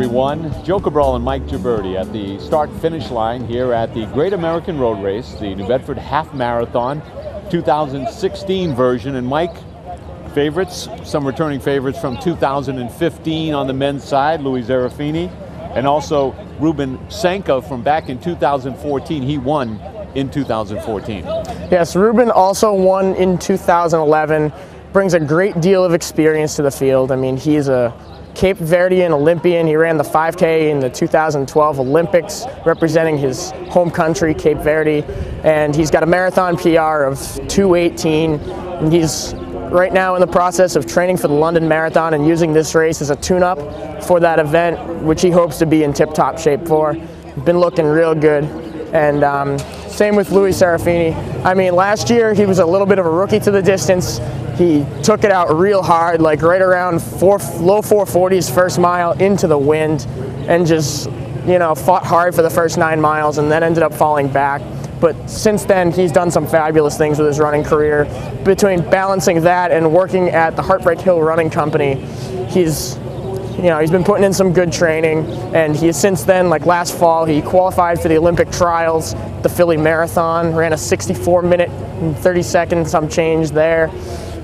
Everyone. Joe Cabral and Mike Gibberti at the start finish line here at the Great American Road Race, the New Bedford Half Marathon 2016 version. And Mike, favorites, some returning favorites from 2015 on the men's side, Louis Serafini, and also Ruben Sanka from back in 2014. He won in 2014. Yes, Ruben also won in 2011. Brings a great deal of experience to the field. I mean, he's a Cape Verdean Olympian. He ran the 5K in the 2012 Olympics representing his home country, Cape Verde. And he's got a marathon PR of 218. And he's right now in the process of training for the London Marathon and using this race as a tune-up for that event, which he hopes to be in tip-top shape for. Been looking real good. And um, same with Louis Serafini. I mean, last year he was a little bit of a rookie to the distance. He took it out real hard, like right around four, low 440s first mile into the wind, and just you know fought hard for the first nine miles, and then ended up falling back. But since then, he's done some fabulous things with his running career. Between balancing that and working at the Heartbreak Hill Running Company, he's you know, he's been putting in some good training, and he has since then, like last fall, he qualified for the Olympic trials, the Philly Marathon, ran a 64 minute and 30 seconds, some change there,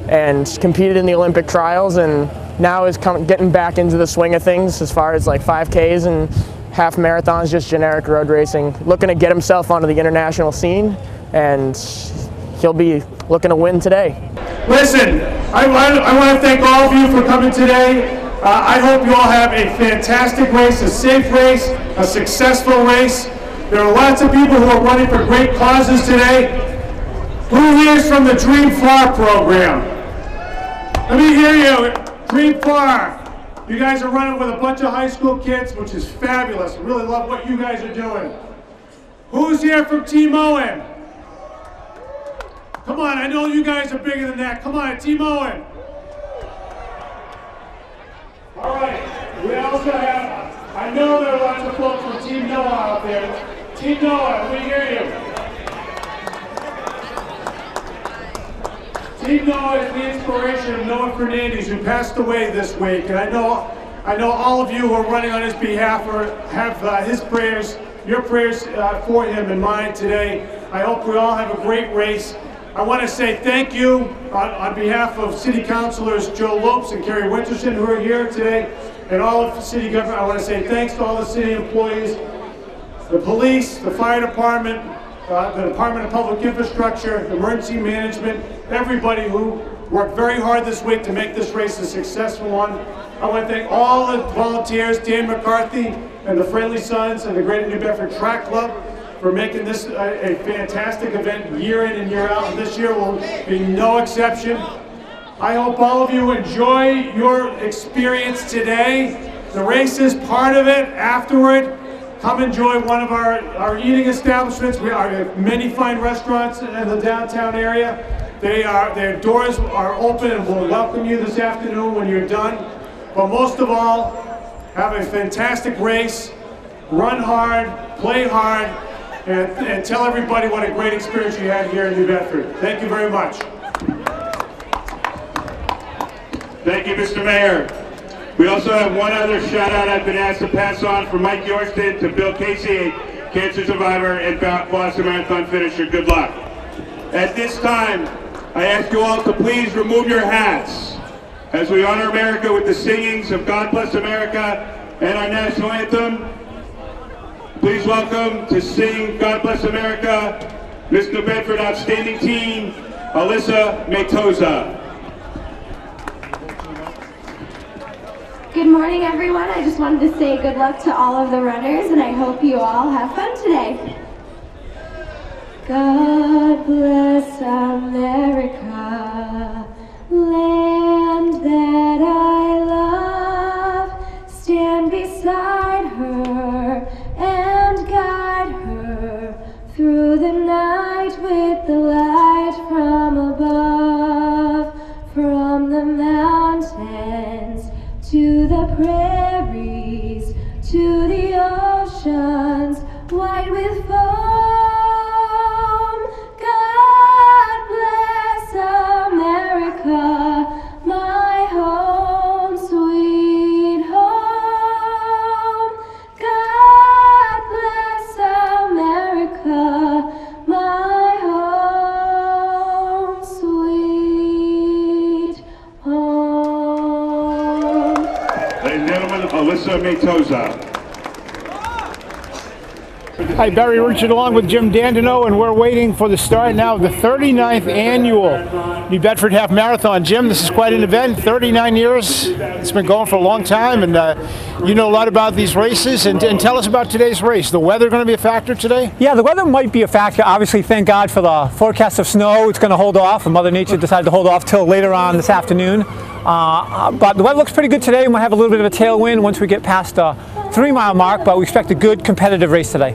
and competed in the Olympic trials, and now is come, getting back into the swing of things as far as like 5Ks and half marathons, just generic road racing, looking to get himself onto the international scene, and he'll be looking to win today. Listen, I, I, I want to thank all of you for coming today. Uh, I hope you all have a fantastic race, a safe race, a successful race. There are lots of people who are running for great causes today. Who from the Dream Far program? Let me hear you. Dream Far. You guys are running with a bunch of high school kids, which is fabulous. I really love what you guys are doing. Who's here from Team Owen? Come on, I know you guys are bigger than that. Come on, Team Owen. All right, we also have, I know there are lots of folks from Team Noah out there. Team Noah, we hear you. Team Noah is the inspiration of Noah Fernandez, who passed away this week. And I know, I know all of you who are running on his behalf are, have uh, his prayers, your prayers uh, for him and mine today. I hope we all have a great race. I want to say thank you on, on, behalf of City Councilors Joe Lopes and Kerry Winterson who are here today and all of the city government. I want to say thanks to all the city employees, the police, the fire department, uh, the Department of Public Infrastructure, emergency management, everybody who worked very hard this week to make this race a successful one. I want to thank all the volunteers, Dan McCarthy and the Friendly Sons and the Greater New Bedford Track Club for making this a, a, fantastic event year in and year out. This year will be no exception. I hope all of you enjoy your experience today. The race is part of it. Afterward, come enjoy one of our, our eating establishments. We have many fine restaurants in the downtown area. They are, their doors are open and will welcome you this afternoon when you're done. But most of all, have a fantastic race. Run hard, play hard, and, and tell everybody what a great experience you had here in New Bedford. Thank you very much. Thank you, Mr. Mayor. We also have one other shout out I've been asked to pass on from Mike Yorston to Bill Casey, cancer survivor and Boston Marathon finisher. Good luck. At this time, I ask you all to please remove your hats as we honor America with the singings of God Bless America and our national anthem. Please welcome to sing God Bless America, Miss New Bedford Outstanding Teen, Alyssa Matoza. Good morning, everyone. I just wanted to say good luck to all of the runners, and I hope you all have fun today. God bless America, land that I love. Stand beside her and guide her through the night with the light from above, from the mountains to the prairies, to the oceans, white with foam. Alyssa Matoza. Hi, Barry Richard along with Jim Dandino, and we're waiting for the start now of the 39th annual New Bedford Half Marathon. Jim, this is quite an event, 39 years. It's been going for a long time, and uh, you know a lot about these races. And, and tell us about today's race. The weather going to be a factor today? Yeah, the weather might be a factor. Obviously, thank God for the forecast of snow. It's going to hold off, and Mother Nature decided to hold off till later on this afternoon. Uh, but the weather looks pretty good today, we'll have a little bit of a tailwind once we get past the three mile mark, but we expect a good competitive race today.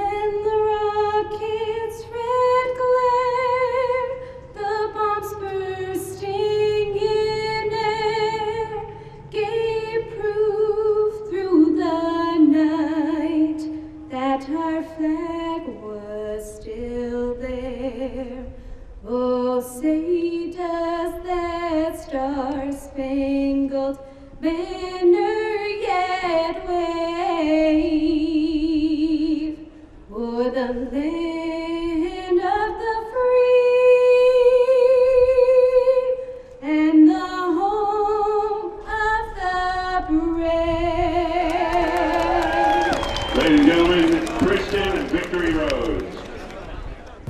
and the rocket's red glare, the bombs bursting in air, gave proof through the night that our flag was still there. Oh, say does that star-spangled banner yet wave o'er the land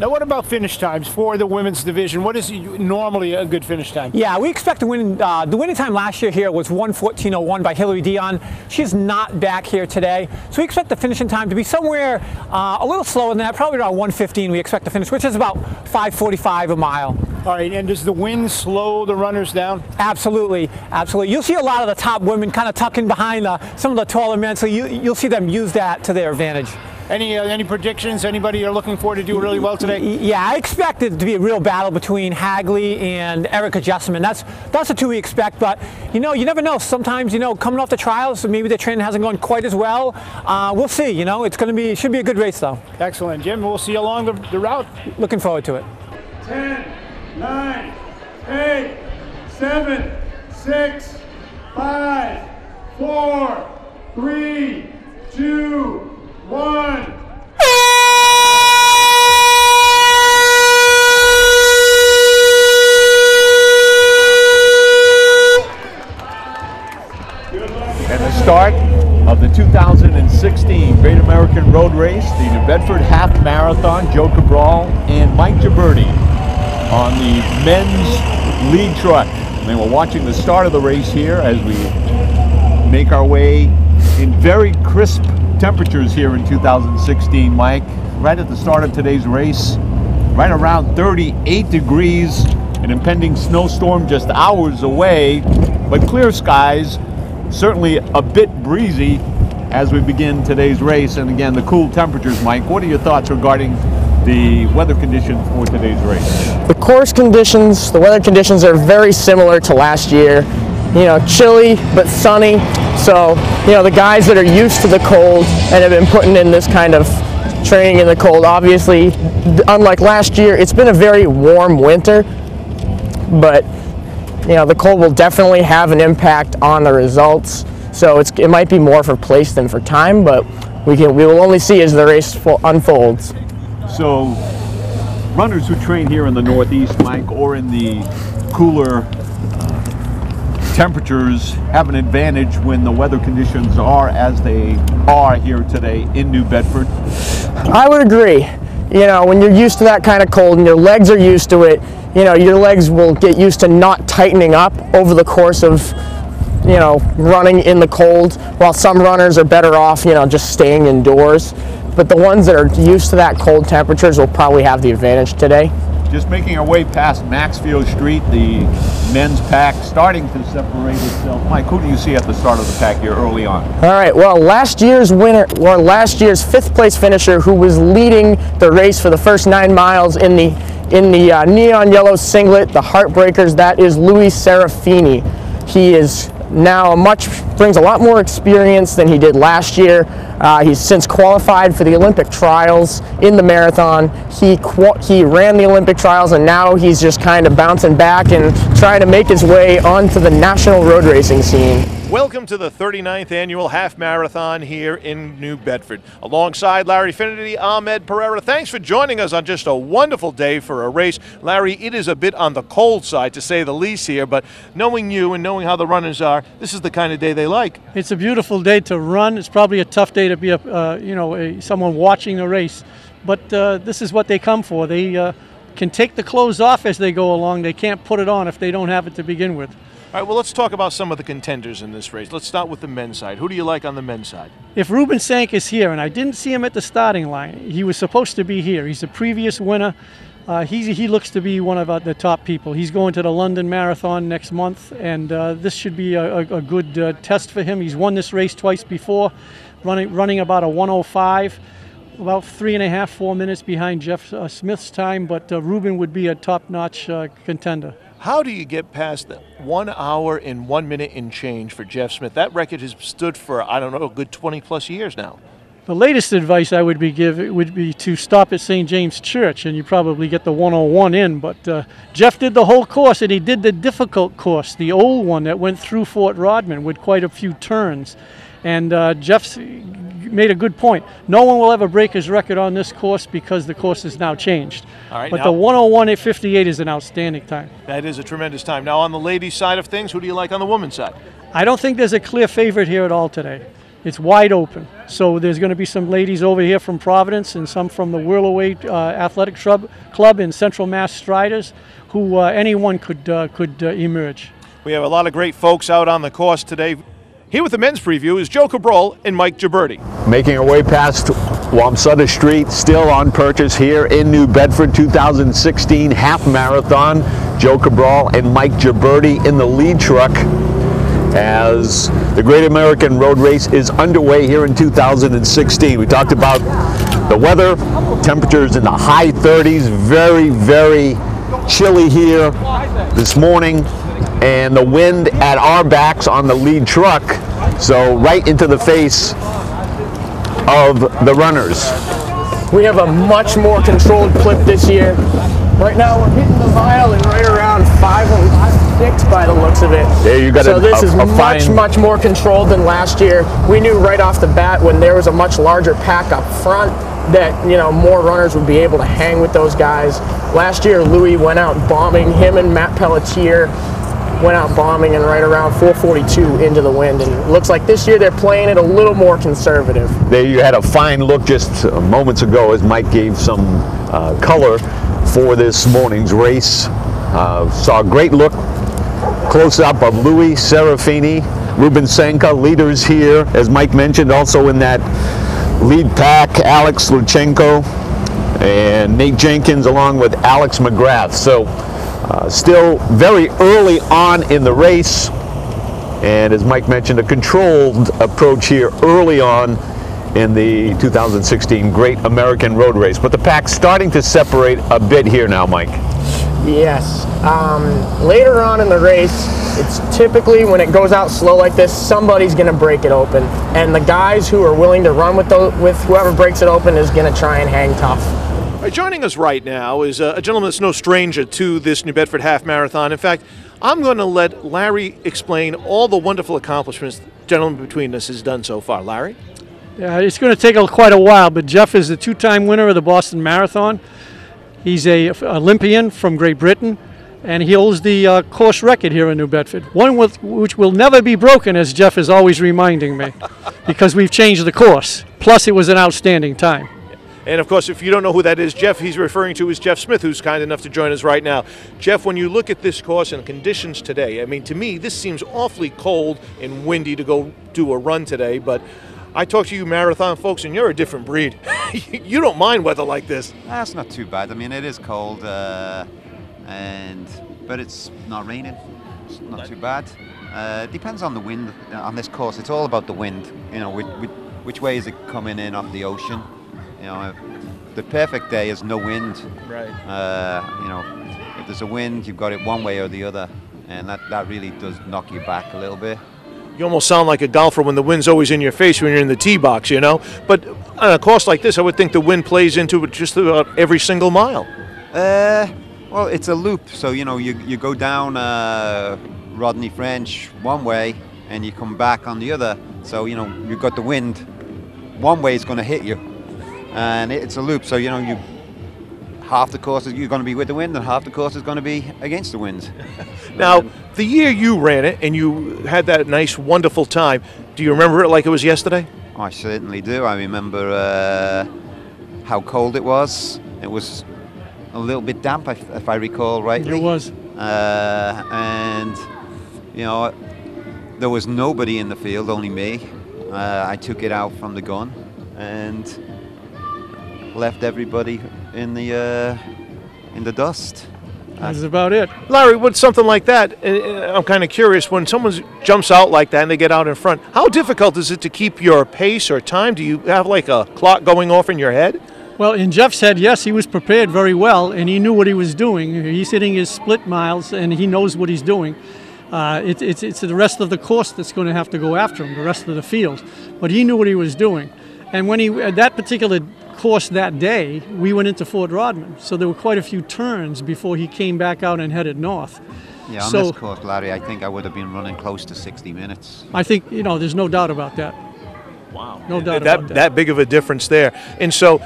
Now, what about finish times for the women's division? What is normally a good finish time? Yeah, we expect to win. Uh, the winning time last year here was 114.01 by Hilary Dionne. She's not back here today, so we expect the finishing time to be somewhere uh, a little slower than that, probably around 115. We expect to finish, which is about 5:45 a mile. All right, and does the wind slow the runners down? Absolutely, absolutely. You'll see a lot of the top women kind of tucking behind uh, some of the taller men, so you, you'll see them use that to their advantage. Any uh, any predictions? Anybody you're looking for to do really well today? Yeah, I expect it to be a real battle between Hagley and Erica Jesseman. That's that's the two we expect. But you know, you never know. Sometimes you know, coming off the trials, maybe the training hasn't gone quite as well. Uh, we'll see. You know, it's going to be should be a good race though. Excellent, Jim. We'll see you along the, the route. Looking forward to it. 10, 9, 8, 7, 6, 5, 4, 3, 2, 1. And the start of the 2016 Great American Road Race, the New Bedford Half Marathon, Joe Cabral and Mike Gibberti on the men's lead truck. And we're watching the start of the race here as we make our way in very crisp temperatures here in 2016, Mike. Right at the start of today's race, right around 38 degrees, an impending snowstorm just hours away, but clear skies, certainly a bit breezy as we begin today's race. And again, the cool temperatures, Mike. What are your thoughts regarding the weather conditions for today's race? The course conditions, the weather conditions are very similar to last year. You know, chilly but sunny. So, you know, the guys that are used to the cold and have been putting in this kind of training in the cold, obviously, unlike last year, it's been a very warm winter. But, you know, the cold will definitely have an impact on the results. So it's, it might be more for place than for time, but we can we will only see as the race fo- unfolds. So, runners who train here in the Northeast, Mike, or in the cooler temperatures have an advantage when the weather conditions are as they are here today in New Bedford. I would agree. You know, when you're used to that kind of cold and your legs are used to it, you know, your legs will get used to not tightening up over the course of, you know, running in the cold, while some runners are better off, you know, just staying indoors. But the ones that are used to that cold temperatures will probably have the advantage today. Just making our way past Maxfield Street, the men's pack starting to separate itself. Mike, who do you see at the start of the pack here early on? All right. Well, last year's winner, or last year's fifth place finisher, who was leading the race for the first nine miles in the in the uh, neon yellow singlet, the Heartbreakers. That is Louis Serafini. He is now a much brings a lot more experience than he did last year. Uh, he's since qualified for the Olympic trials in the marathon. He he ran the Olympic trials and now he's just kind of bouncing back and trying to make his way onto the national road racing scene. Welcome to the 39th annual half marathon here in New Bedford. Alongside Larry Finity, Ahmed Pereira, thanks for joining us on just a wonderful day for a race. Larry, it is a bit on the cold side to say the least here, but knowing you and knowing how the runners are, this is the kind of day they like. It's a beautiful day to run. It's probably a tough day to be a, uh, you know, a, someone watching the race, but uh, this is what they come for. They uh, can take the clothes off as they go along. They can't put it on if they don't have it to begin with. All right, well, let's talk about some of the contenders in this race. Let's start with the men's side. Who do you like on the men's side? If Ruben Sank is here, and I didn't see him at the starting line, he was supposed to be here. He's a previous winner. Uh, he, he looks to be one of uh, the top people. He's going to the London Marathon next month, and uh, this should be a, a, a good uh, test for him. He's won this race twice before, running, running about a 105 about three and a half, four minutes behind Geoff uh, Smith's time, but uh, Ruben would be a top-notch uh, contender. How do you get past the one hour and one minute in change for Geoff Smith? That record has stood for, I don't know, a good 20 plus years now. The latest advice I would be give would be to stop at St. James Church, and you probably get the 101 in. But uh, Geoff did the whole course, and he did the difficult course, the old one that went through Fort Rodman with quite a few turns. And uh, Geoff's made a good point. No one will ever break his record on this course because the course has now changed. All right, but now, the 101 at 58 is an outstanding time. That is a tremendous time. Now, on the ladies' side of things, who do you like on the women's side? I don't think there's a clear favorite here at all today. It's wide open. So there's going to be some ladies over here from Providence and some from the Whirlaway uh, Athletic Club in Central Mass Striders, who uh, anyone could uh, could uh, emerge. We have a lot of great folks out on the course today. Here with the men's preview is Joe Cabral and Mike Gibberti. Making our way past Wamsutta Street, still on Purchase here in New Bedford 2016 half marathon. Joe Cabral and Mike Gibberti in the lead truck as the Great American Road Race is underway here in 2016. We talked about the weather, temperatures in the high 30s, very, very chilly here this morning and the wind at our backs on the lead truck, so right into the face of the runners. We have a much more controlled clip this year. Right now we're hitting the mile in right around 506 by the looks of it. Yeah, you got so a, this a, is a much, fine... much more controlled than last year. We knew right off the bat when there was a much larger pack up front that you know more runners would be able to hang with those guys. Last year, Louis went out bombing him and Matt Pelletier went out bombing and right around 442 into the wind. And looks like this year they're playing it a little more conservative. There you had a fine look just moments ago as Mike gave some uh, color for this morning's race. Uh, saw a great look close up of Louis Serafini, Ruben Senka, leaders here, as Mike mentioned, also in that lead pack, Alex Luchenko and Nate Jenkins along with Alex McGrath. So uh, still very early on in the race, and as Mike mentioned, a controlled approach here early on in the 2016 Great American Road Race. But the pack's starting to separate a bit here now, Mike. Yes. Um, later on in the race, it's typically when it goes out slow like this, somebody's going to break it open, and the guys who are willing to run with the, with whoever breaks it open is going to try and hang tough. Right, joining us right now is a, a gentleman that's no stranger to this New Bedford Half Marathon. In fact, I'm going to let Larry explain all the wonderful accomplishments the gentleman between us has done so far. Larry? Yeah, it's going to take a, quite a while, but Geoff is the two-time winner of the Boston Marathon. He's a Olympian from Great Britain, and he holds the uh, course record here in New Bedford. One with, which will never be broken, as Geoff is always reminding me, because we've changed the course. Plus, it was an outstanding time. And of course, if you don't know who that is, Geoff, he's referring to is Geoff Smith, who's kind enough to join us right now. Geoff, when you look at this course and conditions today, I mean, to me, this seems awfully cold and windy to go do a run today, but I talk to you marathon folks, and you're a different breed. you don't mind weather like this. That's not too bad. I mean, it is cold, uh, and but it's not raining. It's not too bad. Uh, depends on the wind on this course. It's all about the wind. You know, which, which way is it coming in off the ocean? You know, the perfect day is no wind. Right. Uh, you know, if there's a wind, you've got it one way or the other. and that, that really does knock you back a little bit. You almost sound like a golfer when the wind's always in your face when you're in the tee box, you know. But on a course like this, I would think the wind plays into it just about every single mile. Uh, well, it's a loop, so you know you, you go down uh, Rodney French one way and you come back on the other. So you know you've got the wind. One way is going to hit you, and it's a loop. So you know you half the course is you're going to be with the wind, and half the course is going to be against the wind. Now, the year you ran it and you had that nice, wonderful time, do you remember it like it was yesterday? I certainly do. I remember uh, how cold it was. It was a little bit damp, if, if I recall rightly. It was. Uh, and, you know, there was nobody in the field, only me. Uh, I took it out from the gun and left everybody in the uh, in the dust. That's about it. Larry, with something like that, uh, uh, I'm kind of curious. When someone jumps out like that and they get out in front, how difficult is it to keep your pace or time? Do you have like a clock going off in your head? Well, in Geoff's head, yes, he was prepared very well, and he knew what he was doing. He's hitting his split miles, and he knows what he's doing. Uh, it, it's, it's the rest of the course that's going to have to go after him, the rest of the field. But he knew what he was doing. And when he, at that particular course that day, we went into Fort Rodman. So there were quite a few turns before he came back out and headed north. Yeah, on so this course, Larry, I think I would have been running close to 60 minutes. I think, you know, there's no doubt about that. Wow. No doubt that, about that. that big of a difference there. And so,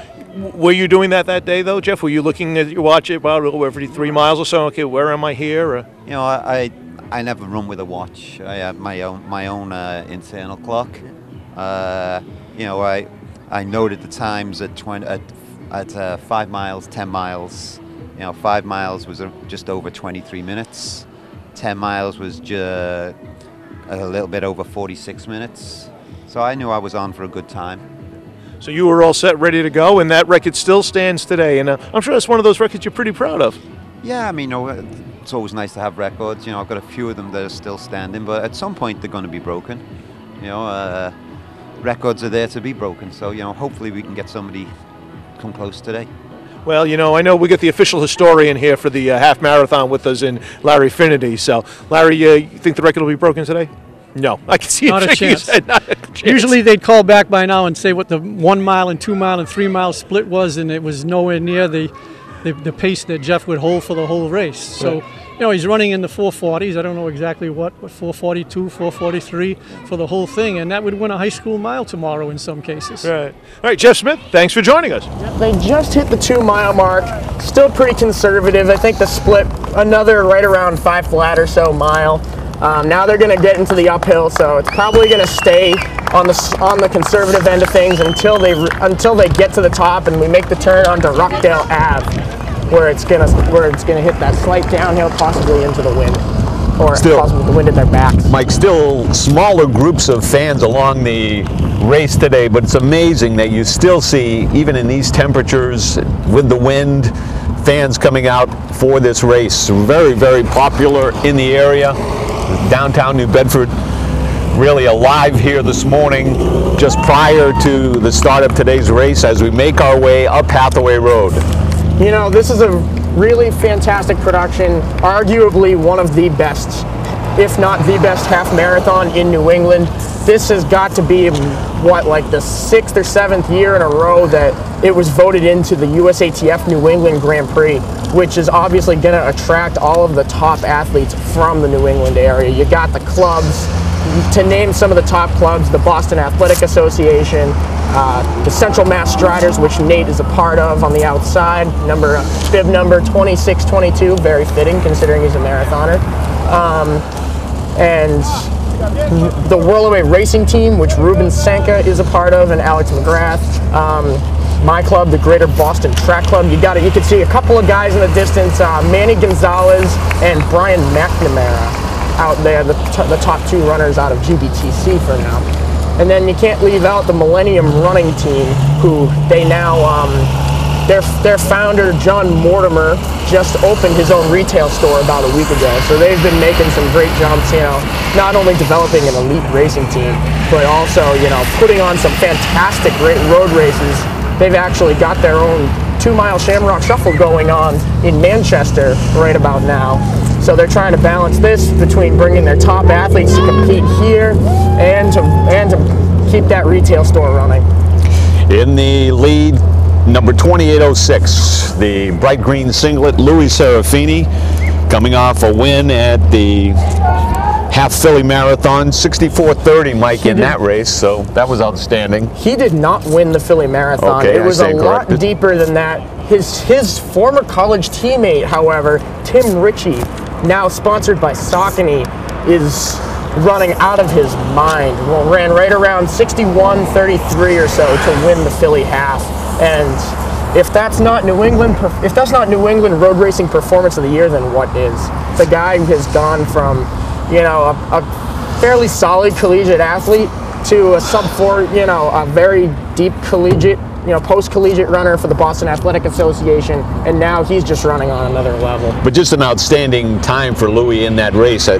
were you doing that that day though, Geoff? Were you looking at your watch about every three miles or so? Okay, where am I here? Or? You know, I, I I never run with a watch. I have my own my own uh, internal clock. Uh, you know, I I noted the times at 20, at at uh, five miles, ten miles. You know, five miles was uh, just over 23 minutes. Ten miles was just a little bit over 46 minutes. So I knew I was on for a good time. So you were all set, ready to go, and that record still stands today. And uh, I'm sure that's one of those records you're pretty proud of. Yeah, I mean, you know, it's always nice to have records. You know, I've got a few of them that are still standing, but at some point they're going to be broken. You know, uh, records are there to be broken. So, you know, hopefully we can get somebody come close today. Well, you know, I know we got the official historian here for the uh, half marathon with us in Larry Finity. So, Larry, uh, you think the record will be broken today? No, I can see Not a chance. head. Not a chance. Usually they'd call back by now and say what the one mile and two mile and three mile split was, and it was nowhere near the, the, the pace that Geoff would hold for the whole race. So, you know, he's running in the 440s. I don't know exactly what, but 442, 443 for the whole thing, and that would win a high school mile tomorrow in some cases. Right. All right, Geoff Smith, thanks for joining us. They just hit the two mile mark. Still pretty conservative. I think the split another right around five flat or so mile. Um, now they're going to get into the uphill, so it's probably going to stay on the on the conservative end of things until they until they get to the top and we make the turn onto Rockdale Ave, where it's gonna where it's gonna hit that slight downhill, possibly into the wind, or Still- possibly the wind in their backs. Mike, still smaller groups of fans along the race today, but it's amazing that you still see, even in these temperatures, with the wind, fans coming out for this race. Very, very popular in the area. Downtown New Bedford really alive here this morning, just prior to the start of today's race as we make our way up Hathaway Road. You know, this is a really fantastic production, arguably one of the best, if not the best half marathon in New England. This has got to be what, like the sixth or seventh year in a row that it was voted into the USATF New England Grand Prix, which is obviously going to attract all of the top athletes from the New England area. You got the clubs, to name some of the top clubs, the Boston Athletic Association, uh, the Central Mass Striders, which Nate is a part of on the outside, number bib number 2622, very fitting considering he's a marathoner. Um, and the Whirlaway Racing Team, which Ruben Senka is a part of, and Alex McGrath. Um, my club, the Greater Boston Track Club. You got it. You can see a couple of guys in the distance: uh, Manny Gonzalez and Brian McNamara out there, the, the top two runners out of GBTC for now. And then you can't leave out the Millennium Running Team, who they now um, their, their founder, John Mortimer, just opened his own retail store about a week ago. So they've been making some great jumps, you know, not only developing an elite racing team, but also, you know, putting on some fantastic great road races. They've actually got their own two mile Shamrock Shuffle going on in Manchester right about now. So they're trying to balance this between bringing their top athletes to compete here and to and to keep that retail store running. In the lead, number 2806, the bright green singlet, Louis Serafini, coming off a win at the half Philly Marathon, 64.30, Mike, in that race, so that was outstanding. He did not win the Philly Marathon. Okay, it I was a lot corrected. deeper than that. His his former college teammate, however, Tim Ritchie, now sponsored by Saucony, is running out of his mind. Well, ran right around 61.33 or so to win the Philly half. And if that's not New England, if that's not New England road racing performance of the year, then what is? The guy has gone from, you know, a, a fairly solid collegiate athlete to a sub four, you know, a very deep collegiate, you know, post collegiate runner for the Boston Athletic Association, and now he's just running on another level. But just an outstanding time for Louis in that race at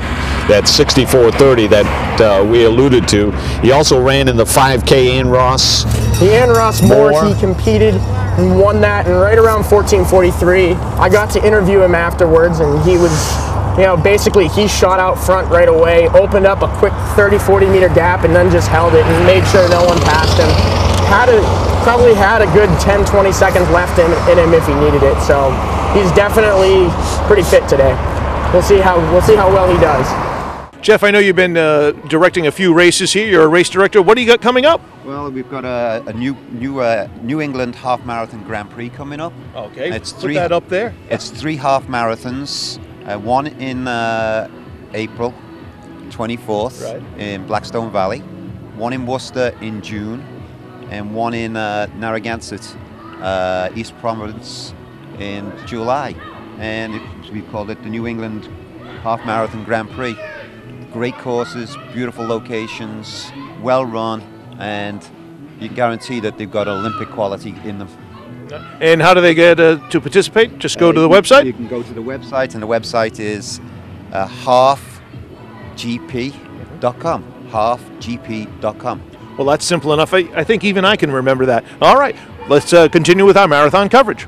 that 64.30 that uh, we alluded to. He also ran in the 5K in Ross. Ian Ross Moore, Moore. he competed and won that, and right around 14:43, I got to interview him afterwards, and he was, you know, basically he shot out front right away, opened up a quick 30-40 meter gap, and then just held it and made sure no one passed him. Had a probably had a good 10-20 seconds left in, in him if he needed it, so he's definitely pretty fit today. We'll see how we'll see how well he does. Geoff, I know you've been uh, directing a few races here. You're a race director. What do you got coming up? Well, we've got a, a new new uh, New England Half Marathon Grand Prix coming up. Okay, it's put that up there. It's three half marathons. Uh, one in uh, April, 24th, Right. in Blackstone Valley. One in Worcester in June, and one in uh, Narragansett, uh, East Providence, in July. And it, we've called it the New England Half Marathon Grand Prix. Great courses, beautiful locations, well run, and you guarantee that they've got Olympic quality in them. And how do they get uh, to participate? Just go Uh, to the website. You can go to the website, and the website is uh, halfgp.com. Halfgp.com. Well, that's simple enough. I, I think even I can remember that. All right, let's uh, continue with our marathon coverage.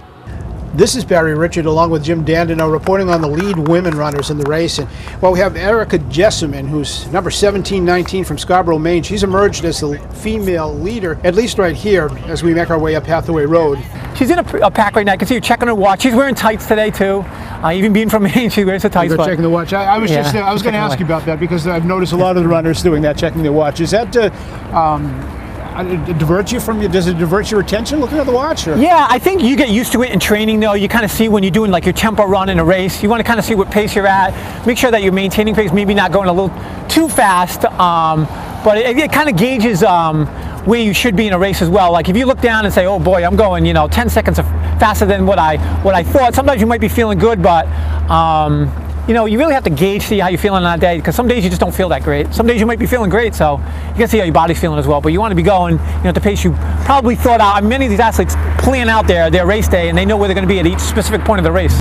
This is Barry Richard along with Jim Dandino reporting on the lead women runners in the race. And well, we have Erica Jesseman, who's number 1719 from Scarborough, Maine. She's emerged as the female leader, at least right here, as we make our way up Hathaway Road. She's in a, a pack right now. I can see her checking her watch. She's wearing tights today too. Uh, even being from Maine, she wears the tights. They're checking the watch. I, I was Yeah, just I was going to ask you about that because I've noticed a lot of the runners doing that, checking their watch. Is that uh, um, uh, it divert you from you? Does it divert your attention looking at the watch? Or? Yeah, I think you get used to it in training though. You kind of see when you're doing like your tempo run in a race. You want to kind of see what pace you're at. Make sure that you're maintaining pace, maybe not going a little too fast. Um, but it, it kind of gauges um, where you should be in a race as well. Like if you look down and say, "Oh boy, I'm going," you know, 10 seconds faster than what I what I thought. Sometimes you might be feeling good, but um, you know, you really have to gauge, see how you're feeling on that day, because some days you just don't feel that great. Some days you might be feeling great, so you can see how your body's feeling as well. But you want to be going, you know, at the pace you probably thought out. Many of these athletes plan out their their race day, and they know where they're going to be at each specific point of the race.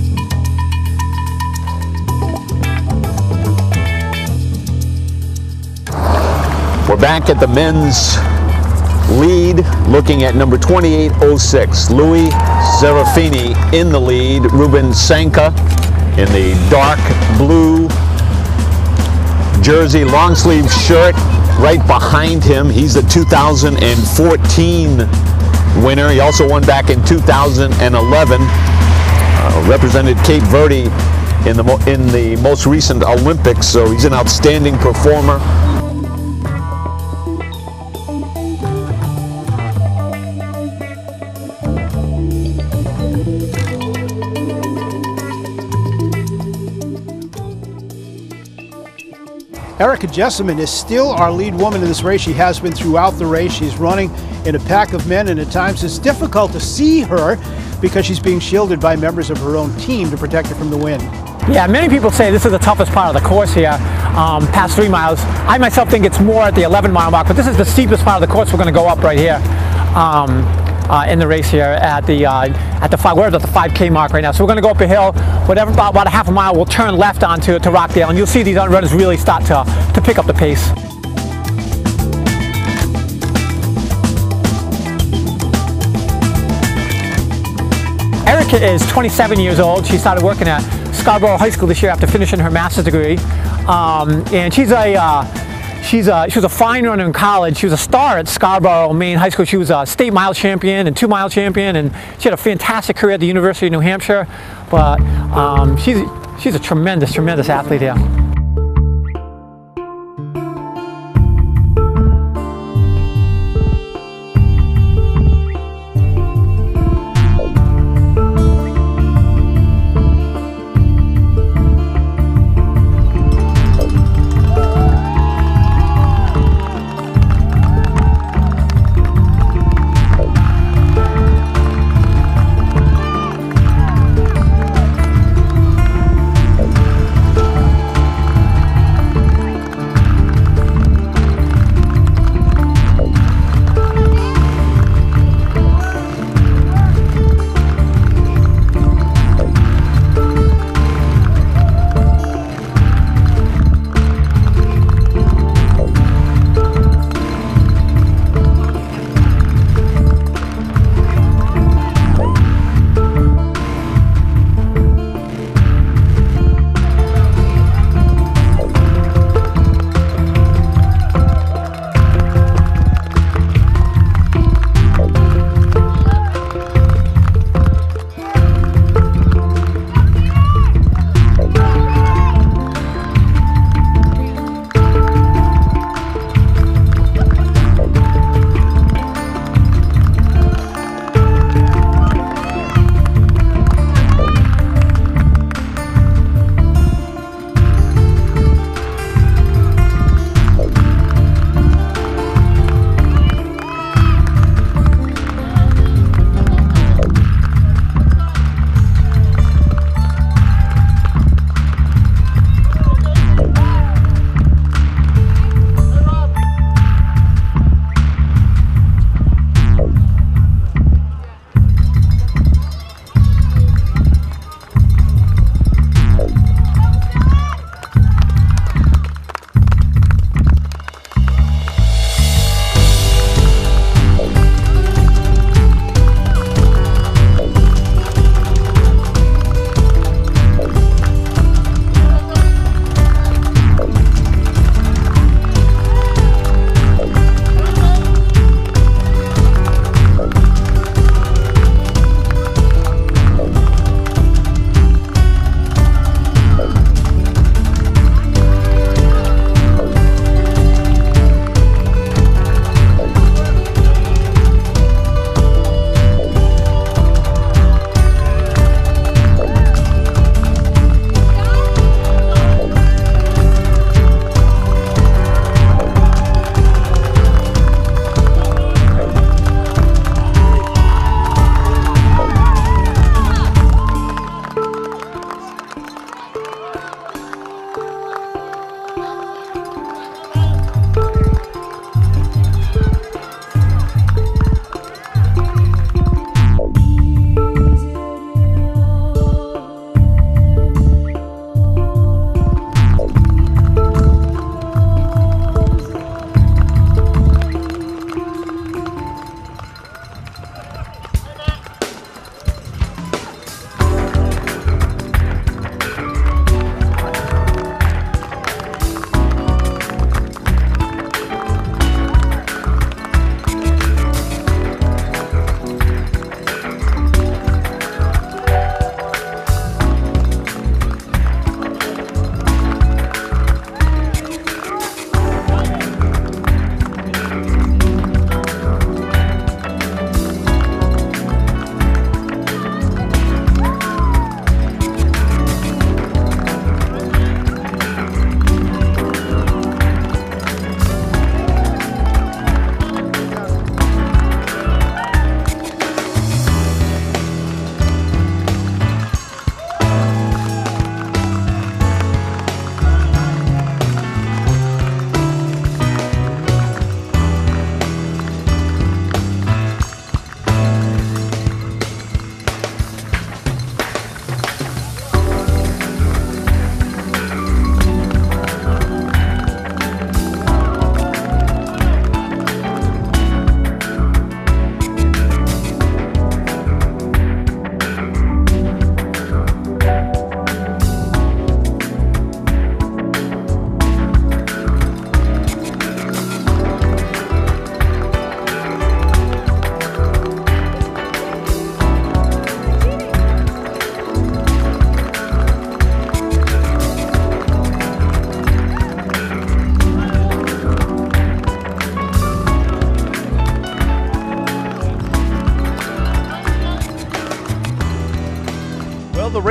We're back at the men's lead, looking at number 2806, Louis Serafini in the lead, Ruben Sanka in the dark blue jersey, long sleeve shirt. Right behind him, he's the 2014 winner. He also won back in 2011. Uh, represented Cape Verde in the in the most recent Olympics, so he's an outstanding performer. Erica Jesseman is still our lead woman in this race. She has been throughout the race. She's running in a pack of men, and at times it's difficult to see her because she's being shielded by members of her own team to protect her from the wind. Yeah, many people say this is the toughest part of the course here, um, past three miles. I myself think it's more at the 11 mile mark, but this is the steepest part of the course. We're going to go up right here um, uh, in the race here at the uh, at the five. We're at the 5K mark right now, so we're going to go up a hill. Whatever about, about a half a mile, we'll turn left onto to Rockdale, and you'll see these runners really start to to pick up the pace. Erica is 27 years old. She started working at Scarborough High School this year after finishing her master's degree. Um, and she's a uh, she's a she was a fine runner in college. She was a star at Scarborough Maine High School. She was a state mile champion and two mile champion, and she had a fantastic career at the University of New Hampshire. But um, she's she's a tremendous, tremendous athlete here.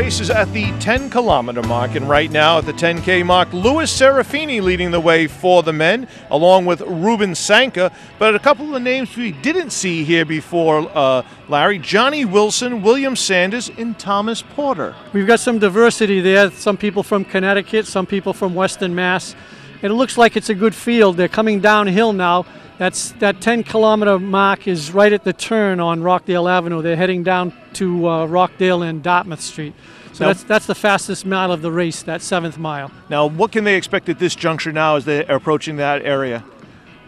Is at the 10 kilometer mark, and right now at the 10K mark, Louis Serafini leading the way for the men, along with Ruben Sanka. But a couple of the names we didn't see here before, uh, Larry Johnny Wilson, William Sanders, and Thomas Porter. We've got some diversity there. Some people from Connecticut, some people from Western Mass. It looks like it's a good field. They're coming downhill now. That's that 10 kilometer mark is right at the turn on Rockdale Avenue. They're heading down to uh, Rockdale and Dartmouth Street. So Now- that's that's the fastest mile of the race, that seventh mile. Now, what can they expect at this juncture now as they're approaching that area?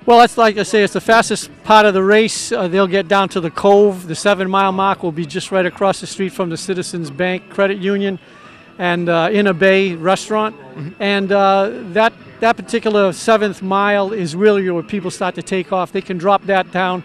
Well, that's like I say, it's the fastest part of the race. Uh, they'll get down to the Cove. The seven mile mark will be just right across the street from the Citizens Bank Credit Union and uh, in a Bay restaurant. And uh, that, that particular seventh mile is really where people start to take off. They can drop that down.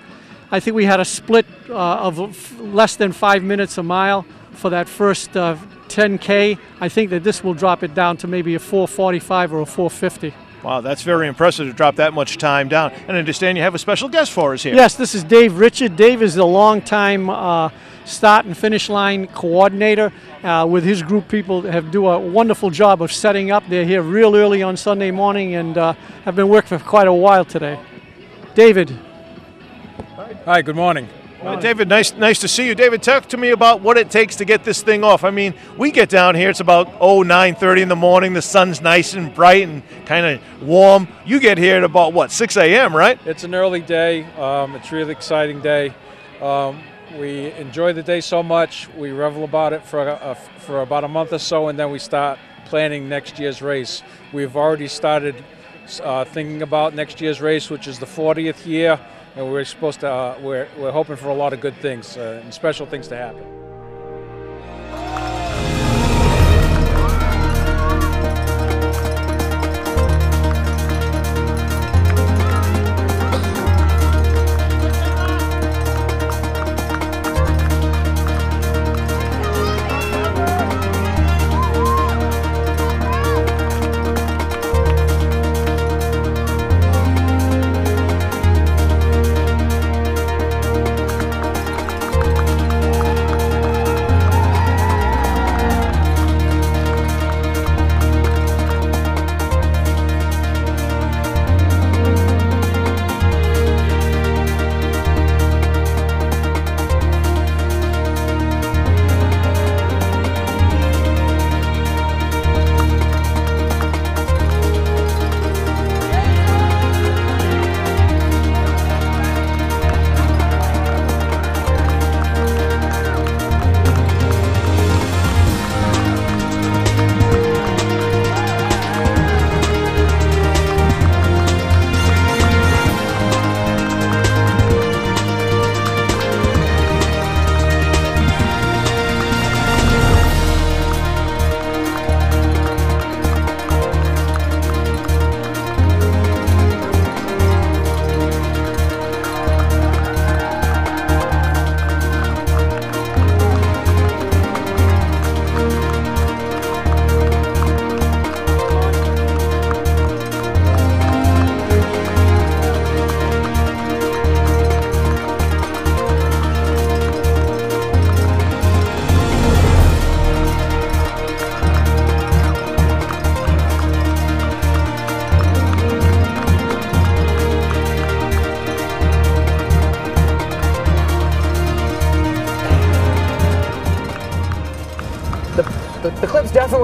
I think we had a split uh, of less than five minutes a mile for that first uh, 10K. I think that this will drop it down to maybe a 445 or a 450. Wow, that's very impressive to drop that much time down. And I understand you have a special guest for us here. Yes, this is Dave Richard. Dave is the longtime uh, start and finish line coordinator. Uh, with his group, people have do a wonderful job of setting up. They're here real early on Sunday morning and uh, have been working for quite a while today. David, Hi, good morning. Uh, David, nice, nice to see you. David, talk to me about what it takes to get this thing off. I mean, we get down here; it's about oh nine thirty in the morning. The sun's nice and bright and kind of warm. You get here at about what six a.m. Right? It's an early day. Um, it's a really exciting day. Um, we enjoy the day so much. We revel about it for a, for about a month or so, and then we start planning next year's race. We've already started uh, thinking about next year's race, which is the 40th year, and we're supposed to. Uh, we're we're hoping for a lot of good things uh, and special things to happen.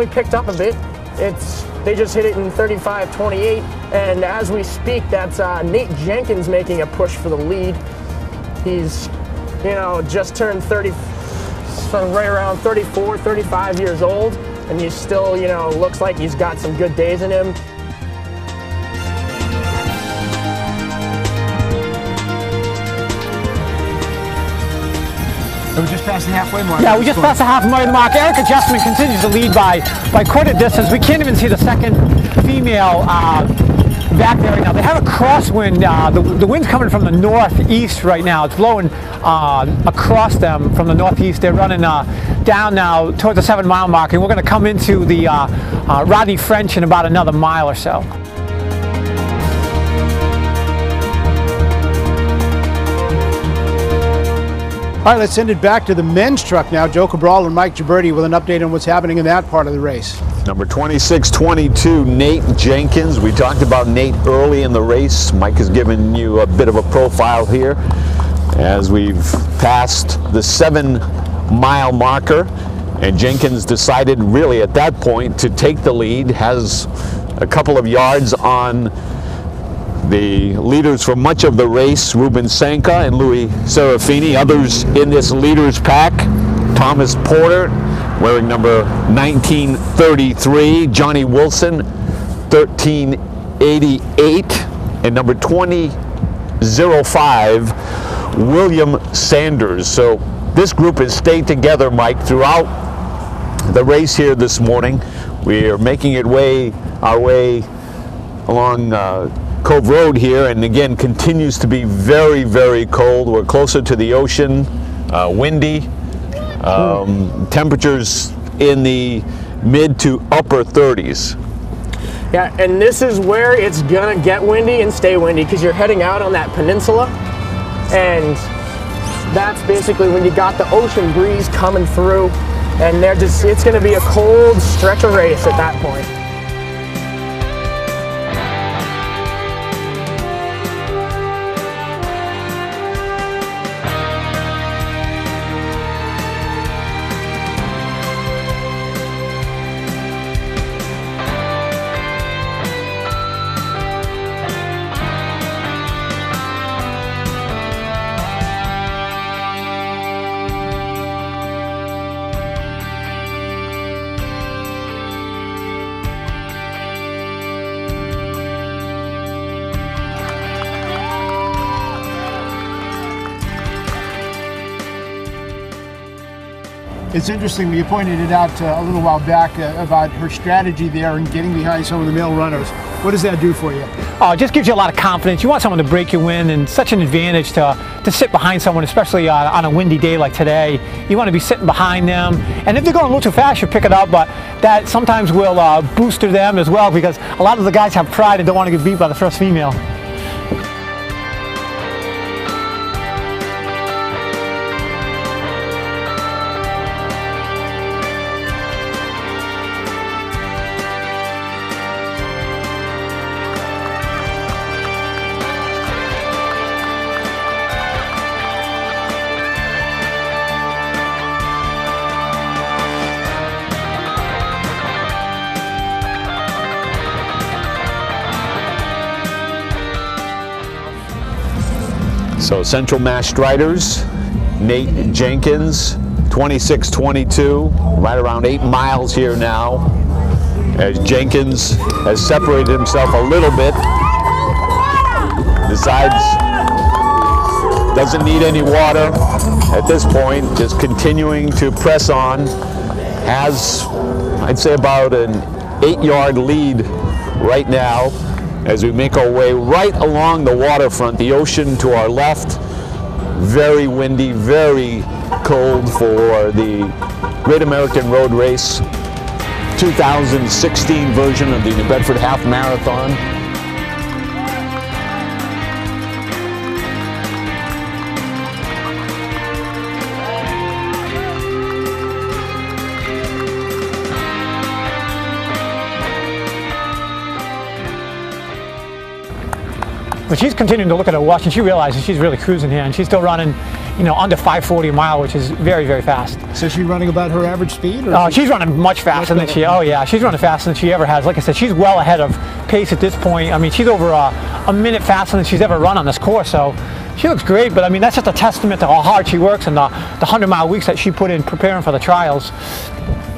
Picked up a bit. It's they just hit it in 35-28, and as we speak, that's uh, Nate Jenkins making a push for the lead. He's, you know, just turned 30, so right around 34, 35 years old, and he still, you know, looks like he's got some good days in him. We're just past the halfway mark. Yeah, we just passed the half mile mark. Erica Jesseman continues to lead by by quite a distance. We can't even see the second female uh, back there right now. They have a crosswind. Uh, the, the wind's coming from the northeast right now. It's blowing uh, across them from the northeast. They're running uh, down now towards the seven mile mark, and we're going to come into the uh, uh, Rodney French in about another mile or so. All right, let's send it back to the men's truck now. Joe Cabral and Mike Gibberti with an update on what's happening in that part of the race. Number 2622, Nate Jenkins. We talked about Nate early in the race. Mike has given you a bit of a profile here as we've passed the seven mile marker. And Jenkins decided really at that point to take the lead, has a couple of yards on the leaders for much of the race, Ruben Sanka and Louis Serafini. Others in this leaders pack, Thomas Porter, wearing number 1933, Johnny Wilson, 1388, and number 2005, William Sanders. So this group has stayed together, Mike, throughout the race here this morning. We are making it way our way along uh, Cove Road here, and again continues to be very, very cold. We're closer to the ocean, uh, windy, um, temperatures in the mid to upper 30s. Yeah, and this is where it's gonna get windy and stay windy because you're heading out on that peninsula, and that's basically when you got the ocean breeze coming through, and they're just it's gonna be a cold stretch of race at that point. It's interesting, you pointed it out uh, a little while back uh, about her strategy there and getting behind some of the male runners. What does that do for you? Oh, it just gives you a lot of confidence. You want someone to break your wind, and such an advantage to, to sit behind someone, especially uh, on a windy day like today. You want to be sitting behind them, and if they're going a little too fast, you pick it up, but that sometimes will uh, booster them as well because a lot of the guys have pride and don't want to get beat by the first female. So Central Mass Striders, Nate Jenkins, 2622, right around eight miles here now. As Jenkins has separated himself a little bit, decides doesn't need any water at this point, just continuing to press on. Has, I'd say, about an eight yard lead right now as we make our way right along the waterfront, the ocean to our left. Very windy, very cold for the Great American Road Race 2016 version of the New Bedford Half Marathon. But she's continuing to look at her watch and she realizes she's really cruising here and she's still running, you know, under 540 a mile, which is very, very fast. So she's running about her average speed? Or Uh, she's running much faster than she. Oh yeah, she's running faster than she ever has. Like I said, she's well ahead of pace at this point. I mean, she's over uh, a minute faster than she's ever run on this course. So she looks great. But I mean, that's just a testament to how hard she works and the, the hundred mile weeks that she put in preparing for the trials.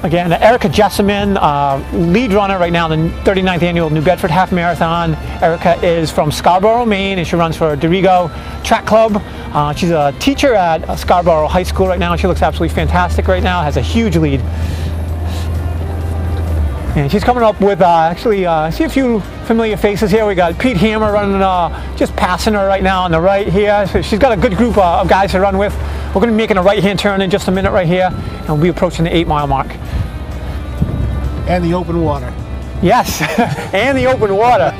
Again, Erica Jesseman, uh, lead runner right now in the 39th annual New Bedford Half Marathon. Erica is from Scarborough, Maine, and she runs for Dirigo Track Club. Uh, she's a teacher at Scarborough High School right now. She looks absolutely fantastic right now. Has a huge lead. And she's coming up with uh, actually, uh, see a few familiar faces here. We got Pete Hammer running, uh, just passing her right now on the right here. So she's got a good group uh, of guys to run with. We're going to be making a right hand turn in just a minute right here, and we'll be approaching the eight mile mark. And the open water. Yes, and the open water.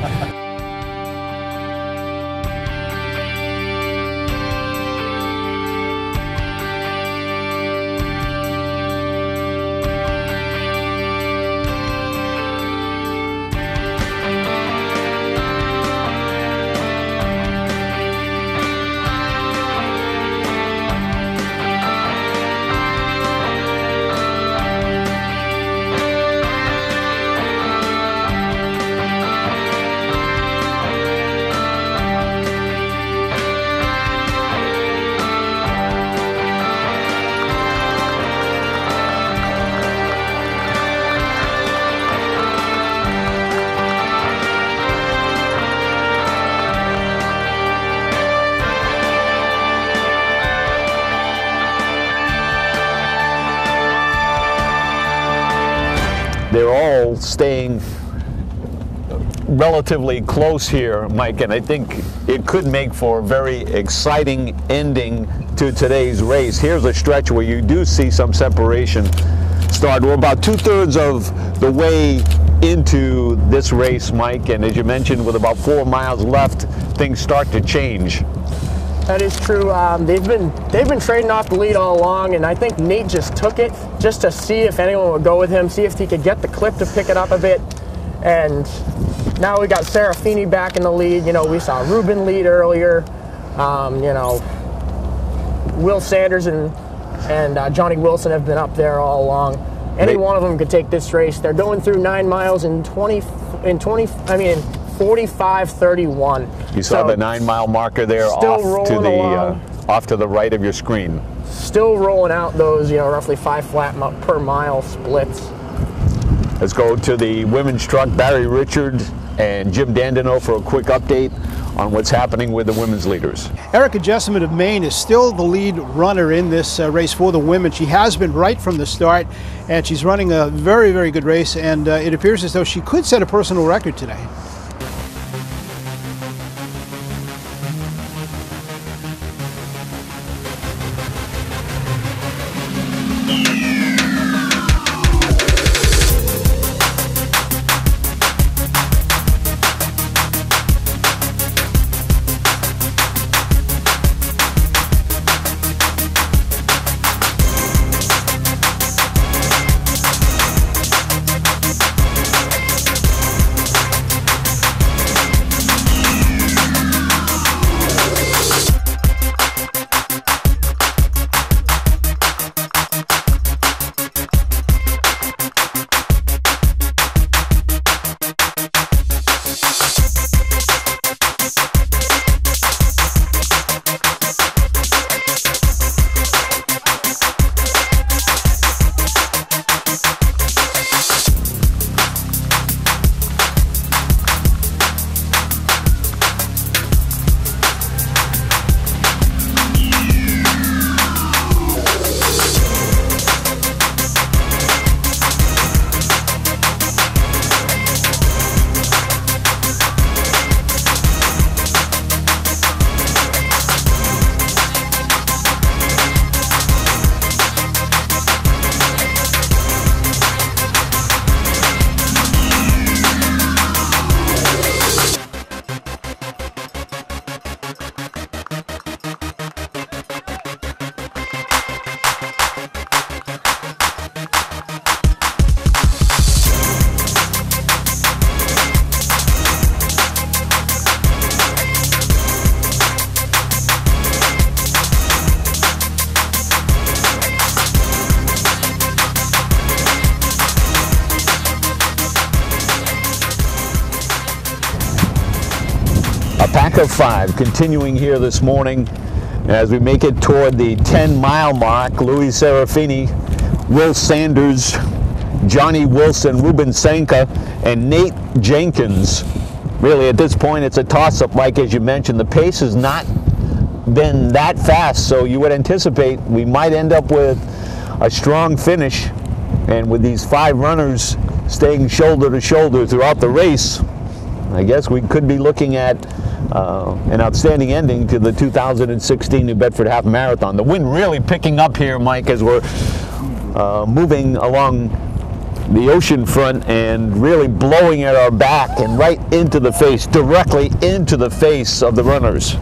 Relatively close here, Mike, and I think it could make for a very exciting ending to today's race. Here's a stretch where you do see some separation start. We're about two thirds of the way into this race, Mike, and as you mentioned, with about four miles left, things start to change. That is true. Um, they've been they've been trading off the lead all along, and I think Nate just took it just to see if anyone would go with him, see if he could get the clip to pick it up a bit. And now we got Serafini back in the lead. You know, we saw Ruben lead earlier. Um, you know, Will Sanders and and uh, Johnny Wilson have been up there all along. Any one of them could take this race. They're going through nine miles in 20 in 20. I mean, 45:31. You saw So, the nine mile marker there off to the uh, off to the right of your screen. Still rolling out those, you know, roughly five flat per mile splits. Let's go to the women's truck. Barry Richard and Jim Dandino for a quick update on what's happening with the women's leaders. Erica Jesseman of Maine is still the lead runner in this uh, race for the women. She has been right from the start, and she's running a very, very good race, and uh, it appears as though she could set a personal record today. Of five continuing here this morning as we make it toward the 10 mile mark. Louis Serafini, Will Sanders, Johnny Wilson, Ruben Senka, and Nate Jenkins. Really, at this point, it's a toss up, like as you mentioned. The pace has not been that fast, so you would anticipate we might end up with a strong finish. And with these five runners staying shoulder to shoulder throughout the race, I guess we could be looking at uh, an outstanding ending to the 2016 New Bedford Half Marathon. The wind really picking up here, Mike, as we're uh, moving along the ocean front and really blowing at our back and right into the face, directly into the face of the runners.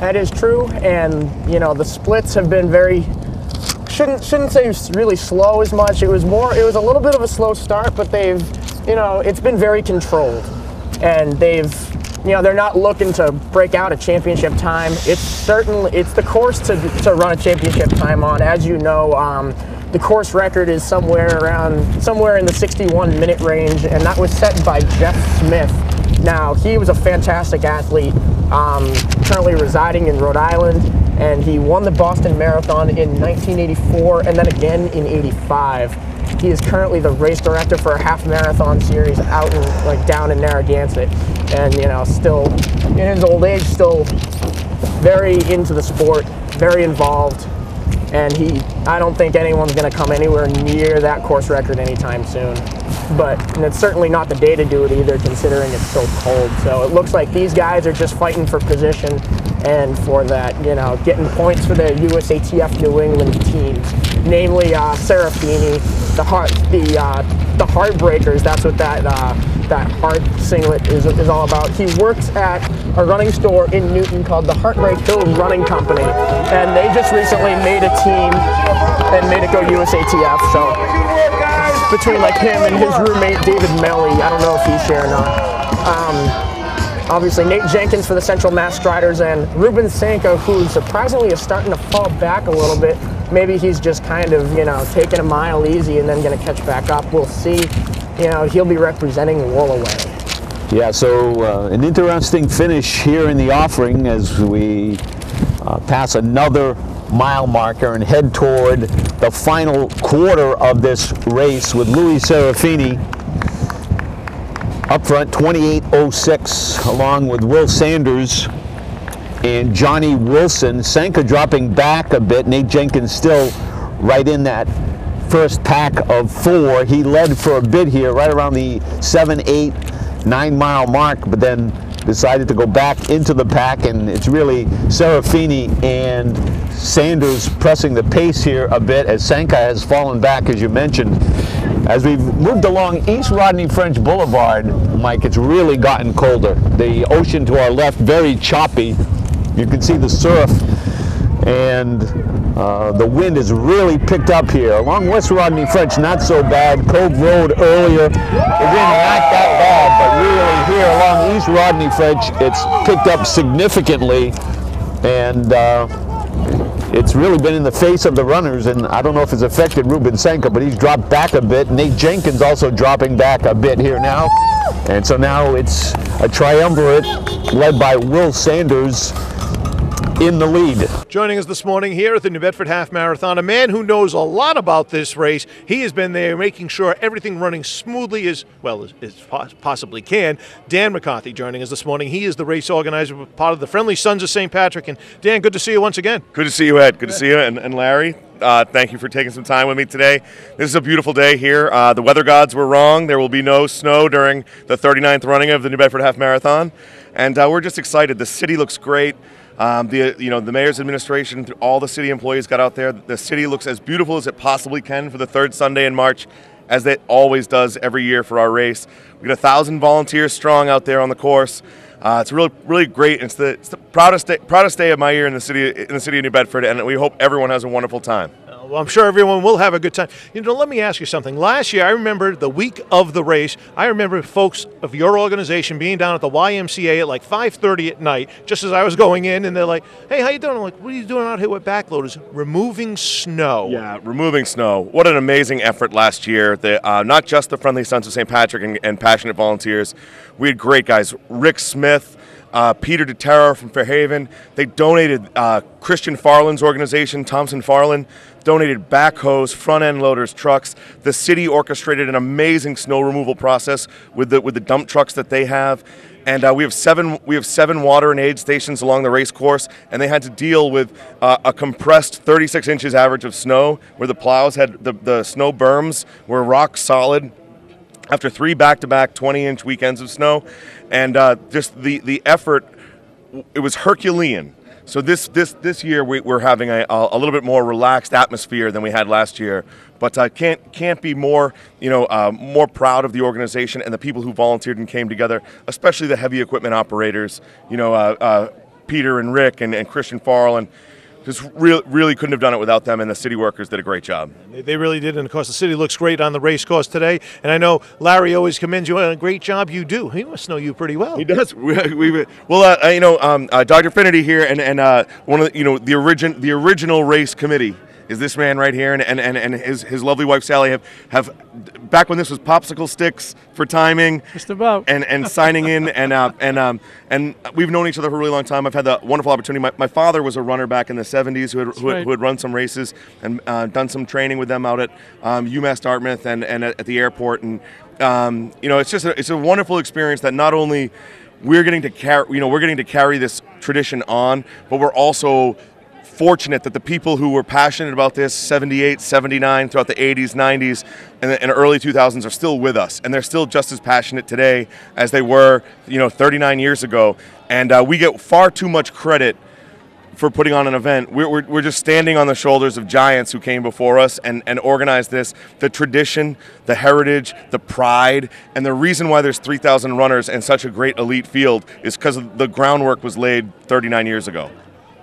That is true, and you know the splits have been very shouldn't shouldn't say really slow as much. It was more. It was a little bit of a slow start, but they've you know it's been very controlled, and they've you know they're not looking to break out a championship time. It's certainly it's the course to to run a championship time on. As you know. Um, the course record is somewhere around somewhere in the 61 minute range, and that was set by Geoff Smith. Now he was a fantastic athlete, um, currently residing in Rhode Island, and he won the Boston Marathon in 1984 and then again in 85. He is currently the race director for a half marathon series out in like down in Narragansett, and you know still in his old age still very into the sport, very involved. and he I don't think anyone's going to come anywhere near that course record anytime soon. But it's certainly not the day to do it either, considering it's so cold. So it looks like these guys are just fighting for position and for that, you know, getting points for the USATF New England teams, namely uh, Serafini, the heart, the uh, the Heartbreakers. That's what that uh, that heart singlet is, is all about. He works at a running store in Newton called the Heartbreak Hill Running Company, and they just recently made a team and made it go USATF. So between like him and his roommate David Melly, I don't know if he's here or not. Um, obviously Nate Jenkins for the Central Mass Striders and Ruben Sanka, who surprisingly is starting to fall back a little bit. Maybe he's just kind of, you know, taking a mile easy and then going to catch back up. We'll see. You know, he'll be representing Whirlaway. Yeah, so uh, an interesting finish here in the offering as we uh, pass another mile marker and head toward the final quarter of this race with Louis Serafini up front 2806 along with Will Sanders and Johnny Wilson. Sanka dropping back a bit. Nate Jenkins still right in that first pack of four. He led for a bit here, right around the seven, eight, nine mile mark, but then decided to go back into the pack, and it's really Serafini and Sanders pressing the pace here a bit as Sanka has fallen back, as you mentioned. As we've moved along East Rodney French Boulevard, Mike, it's really gotten colder. The ocean to our left, very choppy. You can see the surf and uh, the wind has really picked up here. Along West Rodney French, not so bad. Cove Road earlier, the wind not that bad, but really here along East Rodney French, it's picked up significantly. And uh, it's really been in the face of the runners, and I don't know if it's affected Ruben Sanka, but he's dropped back a bit. Nate Jenkins also dropping back a bit here now. And so now it's a triumvirate led by Will Sanders in the lead. Joining us this morning here at the New Bedford Half Marathon, a man who knows a lot about this race. He has been there making sure everything running smoothly as well as, as possibly can. Dan McCarthy joining us this morning. He is the race organizer, part of the Friendly Sons of St. Patrick. And Dan, good to see you once again. Good to see you, Ed. Good to see you. And, and Larry, uh, thank you for taking some time with me today. This is a beautiful day here. Uh, the weather gods were wrong. There will be no snow during the 39th running of the New Bedford Half Marathon. And uh, we're just excited. The city looks great. Um, the you know the mayor's administration, all the city employees got out there. The city looks as beautiful as it possibly can for the third Sunday in March, as it always does every year for our race. We got a thousand volunteers strong out there on the course. Uh, it's really really great. It's the, it's the proudest day, proudest day of my year in the city in the city of New Bedford, and we hope everyone has a wonderful time. I'm sure everyone will have a good time. You know, let me ask you something. Last year, I remember the week of the race. I remember folks of your organization being down at the YMCA at like 5:30 at night, just as I was going in, and they're like, "Hey, how you doing?" I'm like, "What are you doing out here with backloaders? Removing snow." Yeah, removing snow. What an amazing effort last year. The, uh, not just the Friendly Sons of St. Patrick and, and passionate volunteers. We had great guys. Rick Smith uh, Peter DeTerra from Fairhaven. They donated uh, Christian Farland's organization, Thompson Farland, donated backhoes, front end loaders, trucks. The city orchestrated an amazing snow removal process with the with the dump trucks that they have. And uh, we have seven we have seven water and aid stations along the race course, and they had to deal with uh, a compressed 36 inches average of snow, where the plows had the, the snow berms were rock solid after three back-to-back 20-inch weekends of snow, and uh, just the the effort. It was Herculean. So this this this year we, are having a, a little bit more relaxed atmosphere than we had last year, but I can't can't be more you know uh, more proud of the organization and the people who volunteered and came together, especially the heavy equipment operators. You know, uh, uh Peter and Rick and, and Christian Farland just really, really couldn't have done it without them, and the city workers did a great job. They really did, and of course, the city looks great on the race course today. And I know Larry always commends you on a great job you do. He must know you pretty well. He does. We, we well, uh, you know, um, uh, Dr. Finity here, and and uh, one of the, you know the origin the original race committee is this man right here, and, and, and, and his, his lovely wife Sally have, have back when this was popsicle sticks for timing, just about, and, and signing in, and uh, and um, and we've known each other for a really long time. I've had the wonderful opportunity. My, my father was a runner back in the '70s who had, who, right. who had run some races and uh, done some training with them out at um, UMass Dartmouth and, and at, the airport, and um, you know it's just a, it's a wonderful experience that not only we're getting to carry you know we're getting to carry this tradition on, but we're also fortunate that the people who were passionate about this 78, 79, throughout the 80s, 90s, and, and early 2000s are still with us. And they're still just as passionate today as they were, you know, 39 years ago. And uh, we get far too much credit for putting on an event. We're, we're, we're, just standing on the shoulders of giants who came before us and, and organized this. The tradition, the heritage, the pride, and the reason why there's 3,000 runners and such a great elite field is because the groundwork was laid 39 years ago.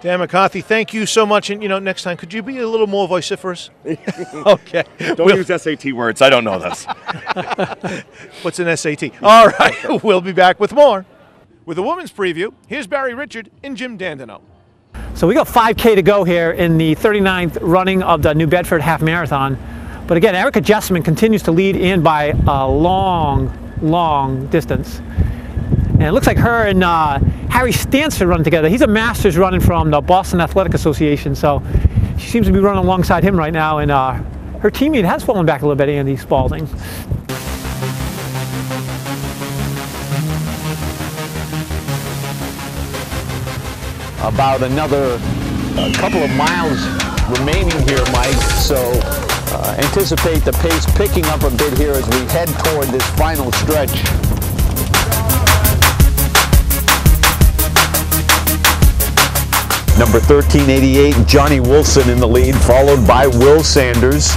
Dan McCarthy, thank you so much. And you know, next time, could you be a little more vociferous? okay. Don't we'll, use SAT words. I don't know this. What's an SAT? All right. we'll be back with more. With a women's preview, here's Barry Richard and Jim Dandino. So we got 5K to go here in the 39th running of the New Bedford Half Marathon. But again, Erica Jesseman continues to lead in by a long, long distance. And it looks like her and uh, Harry Stanford running together. He's a master's running from the Boston Athletic Association, so she seems to be running alongside him right now. And uh, her teammate has fallen back a little bit, Andy Spalding. About another uh, couple of miles remaining here, Mike. So uh, anticipate the pace picking up a bit here as we head toward this final stretch. Number 1388, Johnny Wilson in the lead, followed by Will Sanders.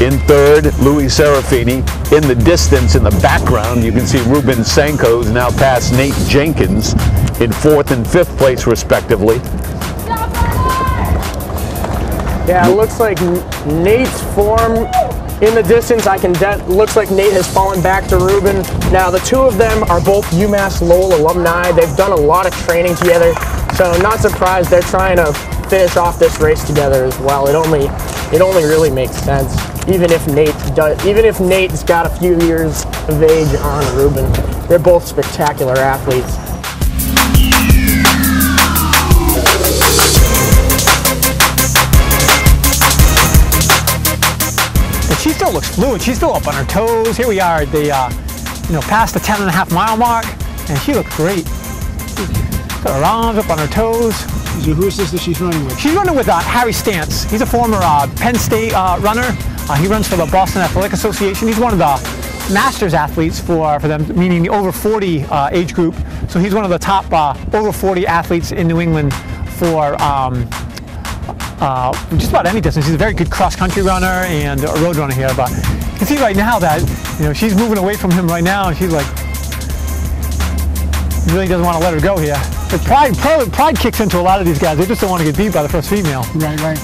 In third, Louis Serafini. In the distance, in the background, you can see Ruben Sanko is now past Nate Jenkins in fourth and fifth place, respectively. Yeah, it looks like Nate's form in the distance. I can looks like Nate has fallen back to Ruben. Now the two of them are both UMass Lowell alumni. They've done a lot of training together. So not surprised they're trying to finish off this race together as well. It only it only really makes sense. Even if Nate does, even if Nate's got a few years of age on Ruben, they're both spectacular athletes. She still looks fluid. She's still up on her toes. Here we are at the, uh, you know, past the 10 and a half mile mark, and she looks great. Her arms up on her toes. So who is this that she's running with? She's running with uh, Harry Stantz. He's a former uh, Penn State uh, runner. Uh, he runs for the Boston Athletic Association. He's one of the masters athletes for, for them, meaning the over 40 uh, age group. So he's one of the top uh, over 40 athletes in New England for um, uh, just about any distance. He's a very good cross-country runner and a road runner here. But you can see right now that you know she's moving away from him right now, and she's like really doesn't want to let her go here. But pride, pride, pride kicks into a lot of these guys. They just don't want to get beat by the first female. Right, right.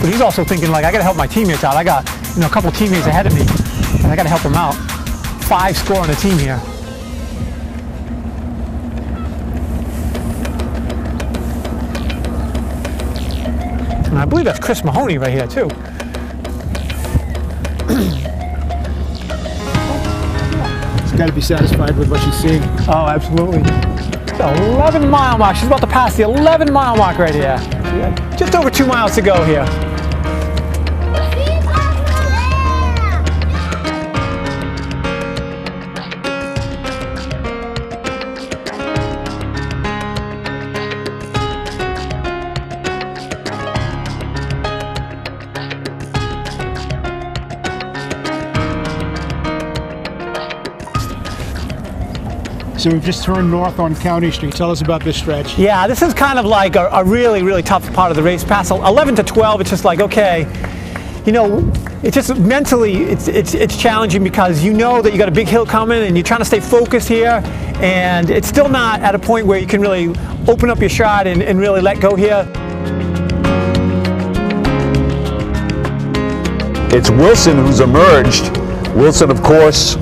But he's also thinking like, I got to help my teammates out. I got you know a couple teammates ahead of me, and I got to help them out. Five score on the team here. And I believe that's Chris Mahoney right here too. got to be satisfied with what she's seeing. Oh, absolutely. 11 mile mark. She's about to pass the 11 mile mark right here. Just over two miles to go here. So we've just turned north on County Street. Tell us about this stretch. Yeah, this is kind of like a, a really, really tough part of the race. Past 11 to 12, it's just like, okay, you know, it's just mentally, it's, it's, it's challenging because you know that you got a big hill coming and you're trying to stay focused here and it's still not at a point where you can really open up your shot and, and really let go here. It's Wilson who's emerged. Wilson, of course,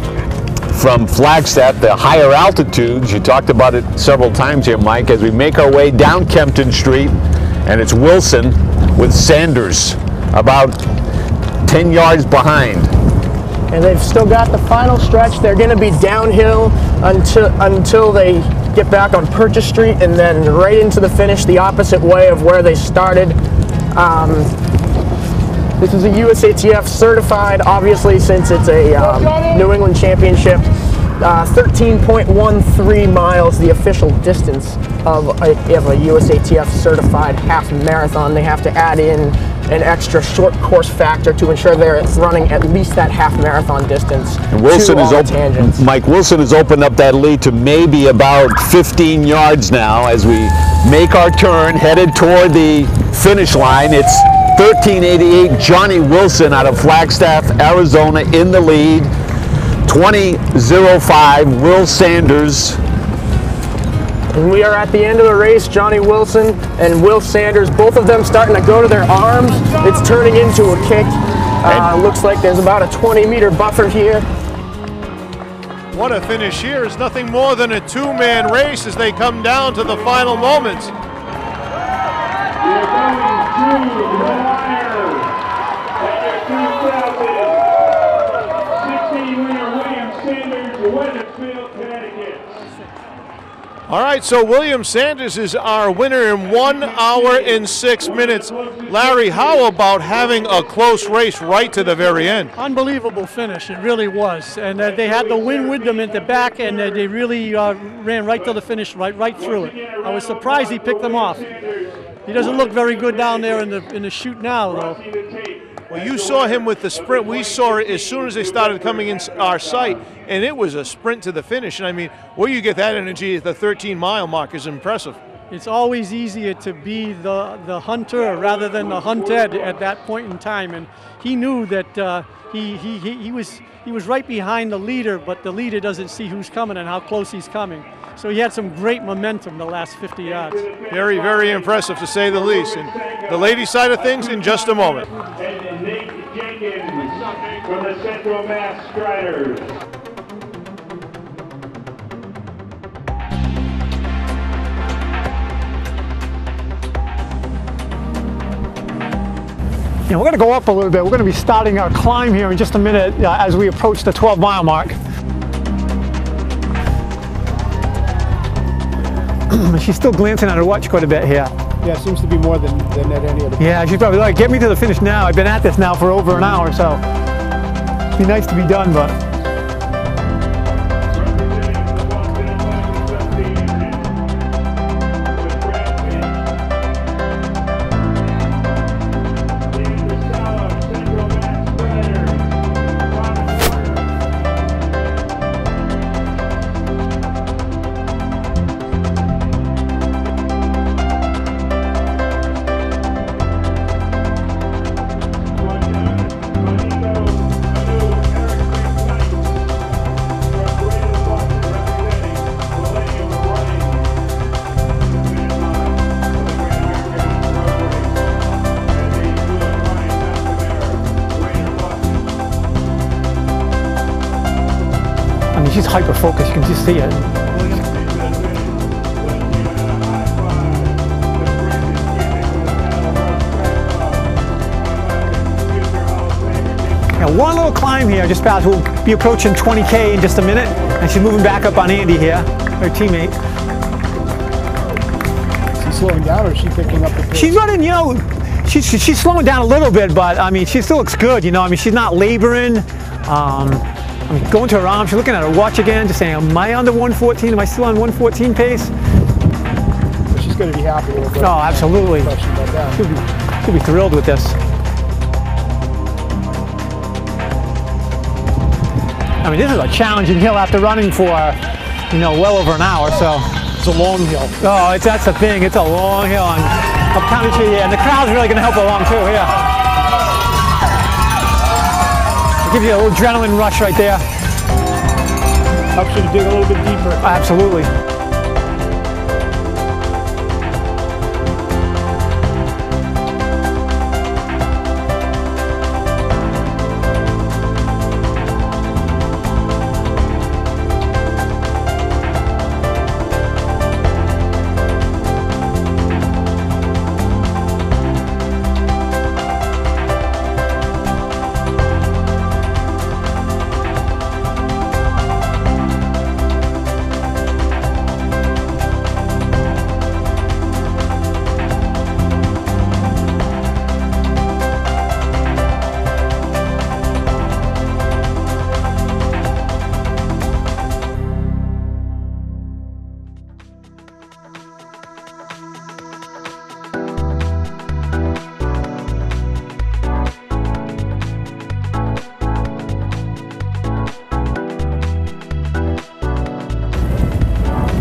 from Flagstaff, the higher altitudes. You talked about it several times here, Mike, as we make our way down Kempton Street, and it's Wilson with Sanders about 10 yards behind. And they've still got the final stretch. They're going to be downhill until until they get back on Purchase Street and then right into the finish the opposite way of where they started. Um, this is a USATF certified, obviously, since it's a um, New England Championship. uh, 13.13 miles, the official distance of a, of a USATF certified half marathon. They have to add in an extra short course factor to ensure they're running at least that half marathon distance. And Wilson is open. Mike Wilson has opened up that lead to maybe about 15 yards now as we make our turn headed toward the finish line. It's 1388 Johnny Wilson out of Flagstaff, Arizona in the lead. 2005 Will Sanders. And we are at the end of the race. Johnny Wilson and Will Sanders, both of them starting to go to their arms. It's turning into a kick. Uh, looks like there's about a 20 meter buffer here. What a finish here is nothing more than a two-man race as they come down to the final moments. We're going to the wire. And your 2016 winner, William Sanders, Wethersfield, Connecticut. All right, so William Sanders is our winner in one hour and six minutes. Larry, how about having a close race right to the very end? Unbelievable finish, it really was. And uh, they had the wind with them at the back, and uh, they really uh, ran right to the finish, right, right through it. I was surprised he picked them off. He doesn't look very good down there in the in the chute now, though. Well, you saw him with the sprint. We saw it as soon as they started coming in our sight, and it was a sprint to the finish. And I mean, where you get that energy at the 13 mile mark is impressive. It's always easier to be the, the hunter rather than the hunted at that point in time. And he knew that uh, he, he, he, he, was, he was right behind the leader, but the leader doesn't see who's coming and how close he's coming. So he had some great momentum the last 50 yards. Very, very impressive to say the least. And the lady side of things in just a moment. And Nate Jenkins from the Central Mass Striders. Yeah, we're going to go up a little bit. We're going to be starting our climb here in just a minute uh, as we approach the 12 mile mark. She's still glancing at her watch quite a bit here. Yeah, it seems to be more than, than at any other Yeah, she's probably like, get me to the finish now. I've been at this now for over an hour, so it'd be nice to be done, but she's focused. You can just see it. Now, one little climb here just past. We'll be approaching 20k in just a minute, and she's moving back up on Andy here, her teammate. Is she slowing down or is she picking up the pace? She's running, you know, she's, she's slowing down a little bit, but I mean, she still looks good, you know. I mean, she's not laboring. Um, I mean, going to her arm, she's looking at her watch again, just saying, Am I under 114? Am I still on 114 pace? But she's going to be happy with it. Oh, absolutely. No question about that. She'll be, she'll be thrilled with this. I mean, this is a challenging hill after running for, you know, well over an hour, so. It's a long hill. Oh, it's, that's the thing. It's a long hill. And I'm coming to you, and the crowd's really going to help along too. Yeah. It gives you a little adrenaline rush right there. Helps you to dig a little bit deeper. Absolutely.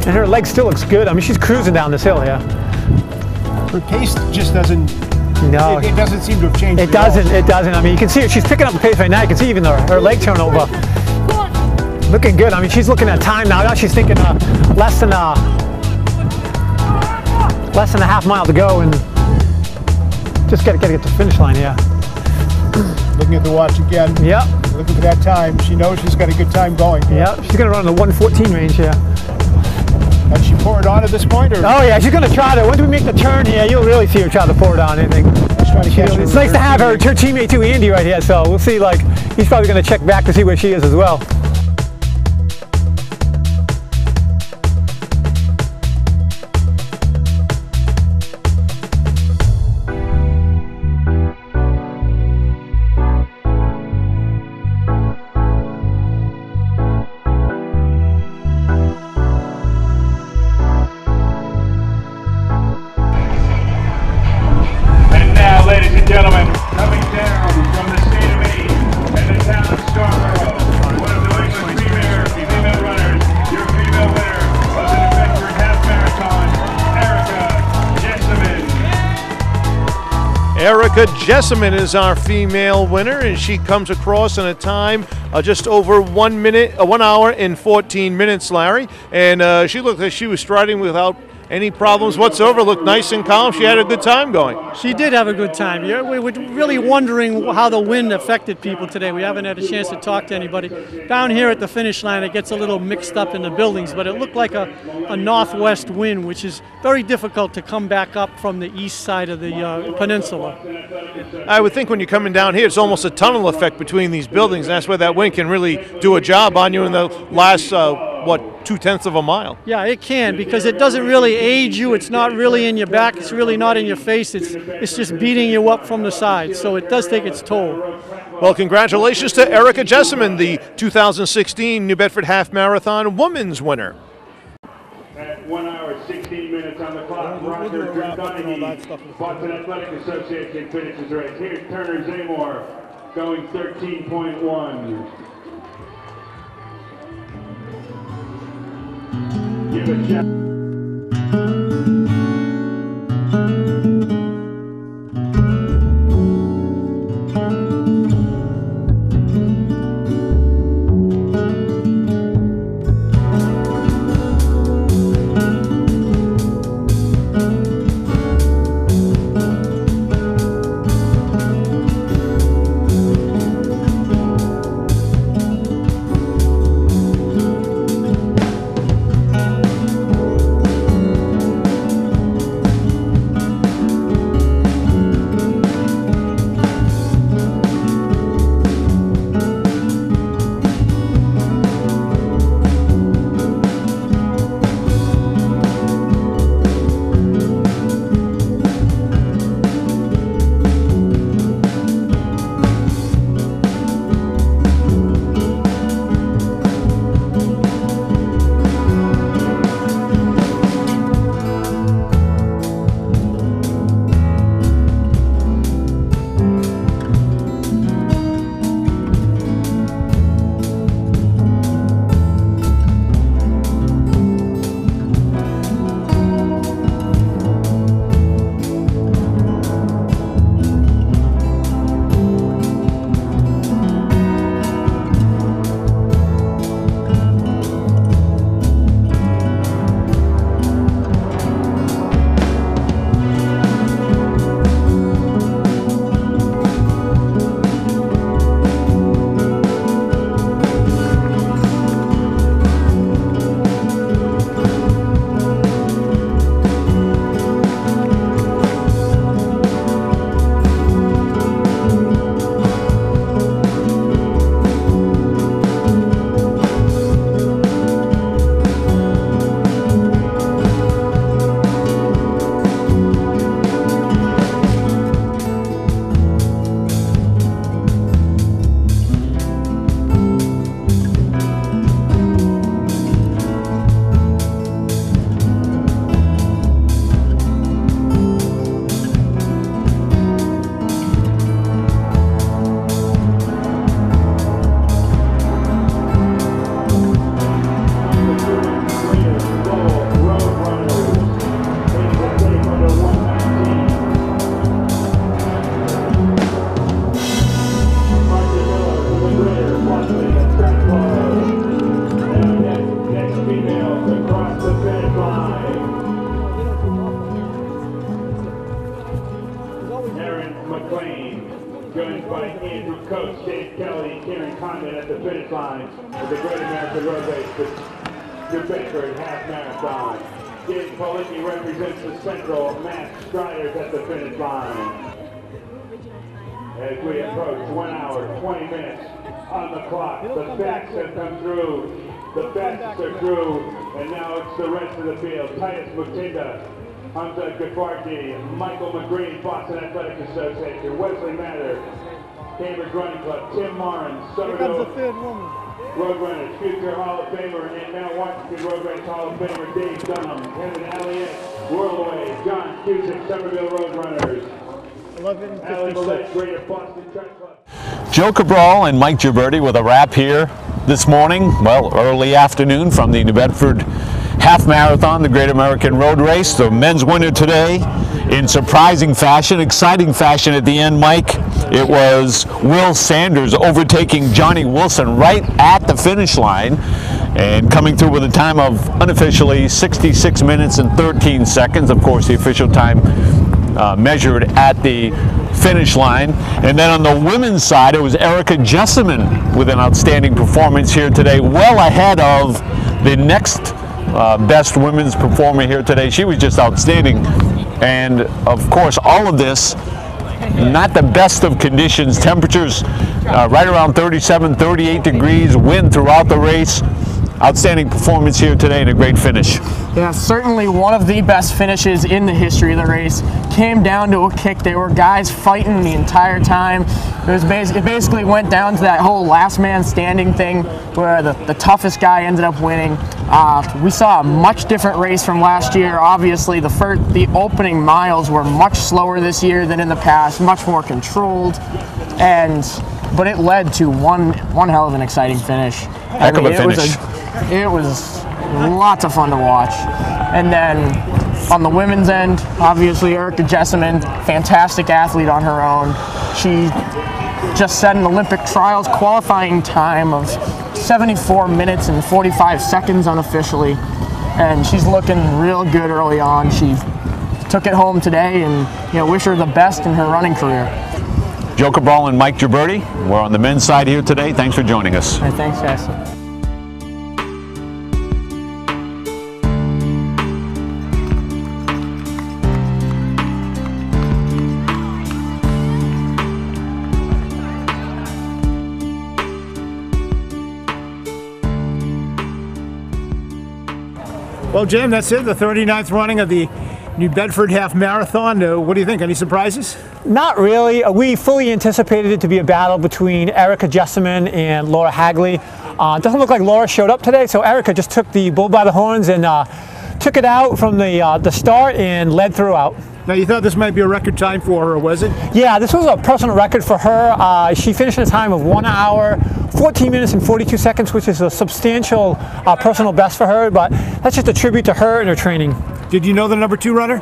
And her leg still looks good. I mean, she's cruising down this hill here. Her pace just doesn't. No, It, it doesn't seem to have changed. It doesn't. It doesn't. I mean, you can see her. She's picking up the pace right now. You can see even her, her leg turnover. Looking good. I mean, she's looking at time now. Now she's thinking uh, less than uh, less than a half mile to go, and just got to get to the finish line. Yeah. Looking at the watch again. Yep. Looking for that time. She knows she's got a good time going. Yep. She's gonna run in the 114 range here. And she pour it on at this point, or? Oh yeah, she's gonna try to. Once we make the turn here, you'll really see her try to pour it on anything. She's trying to catch her It's nice to have her, her teammate too, Andy, right here. So we'll see. Like he's probably gonna check back to see where she is as well. Jesseman is our female winner, and she comes across in a time uh, just over one minute, uh, one hour and 14 minutes, Larry. And uh, she looked like she was striding without any problems whatsoever. Looked nice and calm. She had a good time going. She did have a good time. Yeah, We were really wondering how the wind affected people today. We haven't had a chance to talk to anybody. Down here at the finish line, it gets a little mixed up in the buildings, but it looked like a, a northwest wind, which is very difficult to come back up from the east side of the uh, peninsula. I would think when you're coming down here, it's almost a tunnel effect between these buildings, and that's where that wind can really do a job on you in the last, uh, what, two tenths of a mile. Yeah, it can because it doesn't really aid you. It's not really in your back. It's really not in your face. It's it's just beating you up from the side. So it does take its toll. Well, congratulations to Erica Jesseman, the 2016 New Bedford Half Marathon Women's winner. At one hour, 16 minutes on the clock, Roger Donaghy, Boston Athletic Association finishes race. Here's Turner Zamor going 13.1. Give a. Striders at the finish line. As we approach one hour, 20 minutes on the clock, the backs have come through, the best are through, and now it's the rest of the field. Titus Mutinda, Hamza Gafarti, Michael McGreen, Boston Athletic Association, Wesley Mather, Cambridge Running Club, Tim Martin, Somerville Roadrunners, future Hall of Famer, and now Washington Roadrunners Hall of Famer Dave Dunham, Kevin Elliott, Whirlaway, John Cusick, Somerville Roadrunners, Club. Joe Cabral and Mike Gioberti with a wrap here this morning, well, early afternoon from the New Bedford Half Marathon, the Great American Road Race. The men's winner today in surprising fashion, exciting fashion at the end, Mike. It was Will Sanders overtaking Johnny Wilson right at the finish line and coming through with a time of unofficially 66 minutes and 13 seconds. Of course, the official time uh, measured at the finish line. And then on the women's side, it was Erica Jesseman with an outstanding performance here today, well ahead of the next uh, best women's performer here today. She was just outstanding. And of course, all of this, not the best of conditions. Temperatures uh, right around 37, 38 degrees, wind throughout the race. Outstanding performance here today and a great finish. Yeah, certainly one of the best finishes in the history of the race. Came down to a kick. There were guys fighting the entire time. It was basically, it basically went down to that whole last man standing thing where the, the toughest guy ended up winning. Uh, we saw a much different race from last year. Obviously, the first, the opening miles were much slower this year than in the past, much more controlled, and but it led to one one hell of an exciting finish. Heck of a it was finish. it was lots of fun to watch. And then on the women's end, obviously Erica Jesseman, fantastic athlete on her own. She just set an Olympic trials qualifying time of 74 minutes and 45 seconds unofficially. And she's looking real good early on. She took it home today and you know wish her the best in her running career. Joe Cabral and Mike Gioberti, we're on the men's side here today. Thanks for joining us. Hey, thanks Jason. Well, Jim, that's it. The 39th running of the New Bedford Half Marathon. Uh, what do you think? Any surprises? Not really. Uh, We fully anticipated it to be a battle between Erica Jesseman and Laura Hagley. Uh, doesn't look like Laura showed up today, so Erica just took the bull by the horns and uh, took it out from the uh, the start and led throughout. Now, you thought this might be a record time for her, was it? Yeah, this was a personal record for her. Uh, she finished in a time of one hour, 14 minutes and 42 seconds, which is a substantial uh, personal best for her. But that's just a tribute to her and her training. Did you know the number two runner?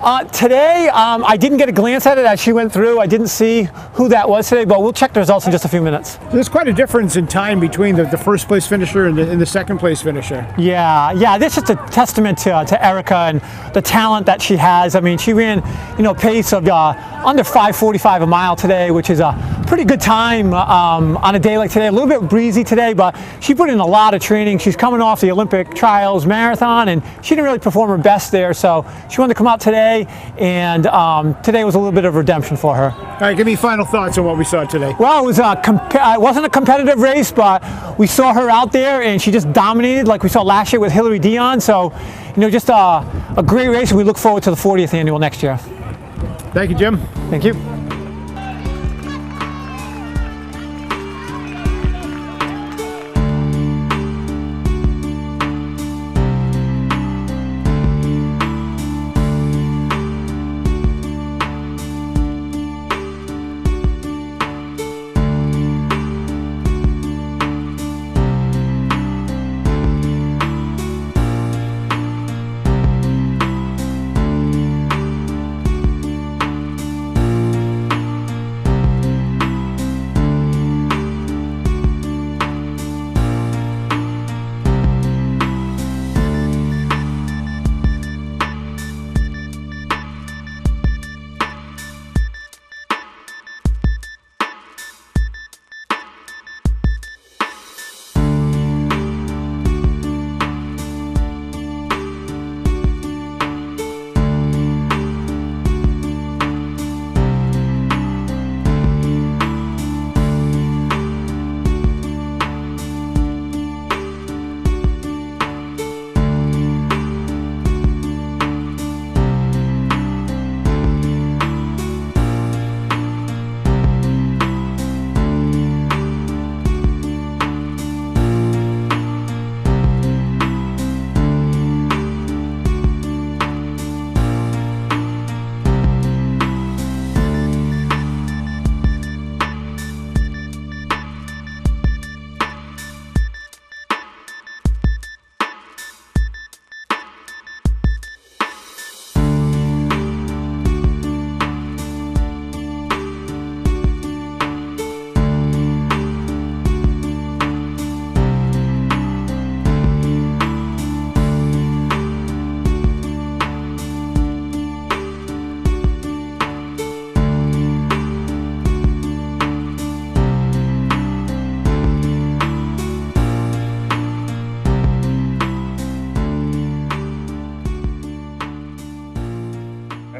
Uh, today, um, I didn't get a glance at it as she went through. I didn't see who that was today, but we'll check the results in just a few minutes. There's quite a difference in time between the, the first place finisher and the, and the second place finisher. Yeah, yeah, this is a testament to, to Erica and the talent that she has. I mean, she ran, you know, pace of uh, under 5:45 a mile today, which is a pretty good time um, on a day like today. A little bit breezy today, but she put in a lot of training. She's coming off the Olympic trials marathon, and she didn't really perform her best there. So she wanted to come out today, and um, today was a little bit of redemption for her. All right, give me final thoughts on what we saw today. Well, it was a comp- uh, it wasn't a competitive race, but we saw her out there and she just dominated like we saw last year with Hilary Dionne. So, you know, just a, a great race. and We look forward to the 40th annual next year. Thank you, Jim. Thank you.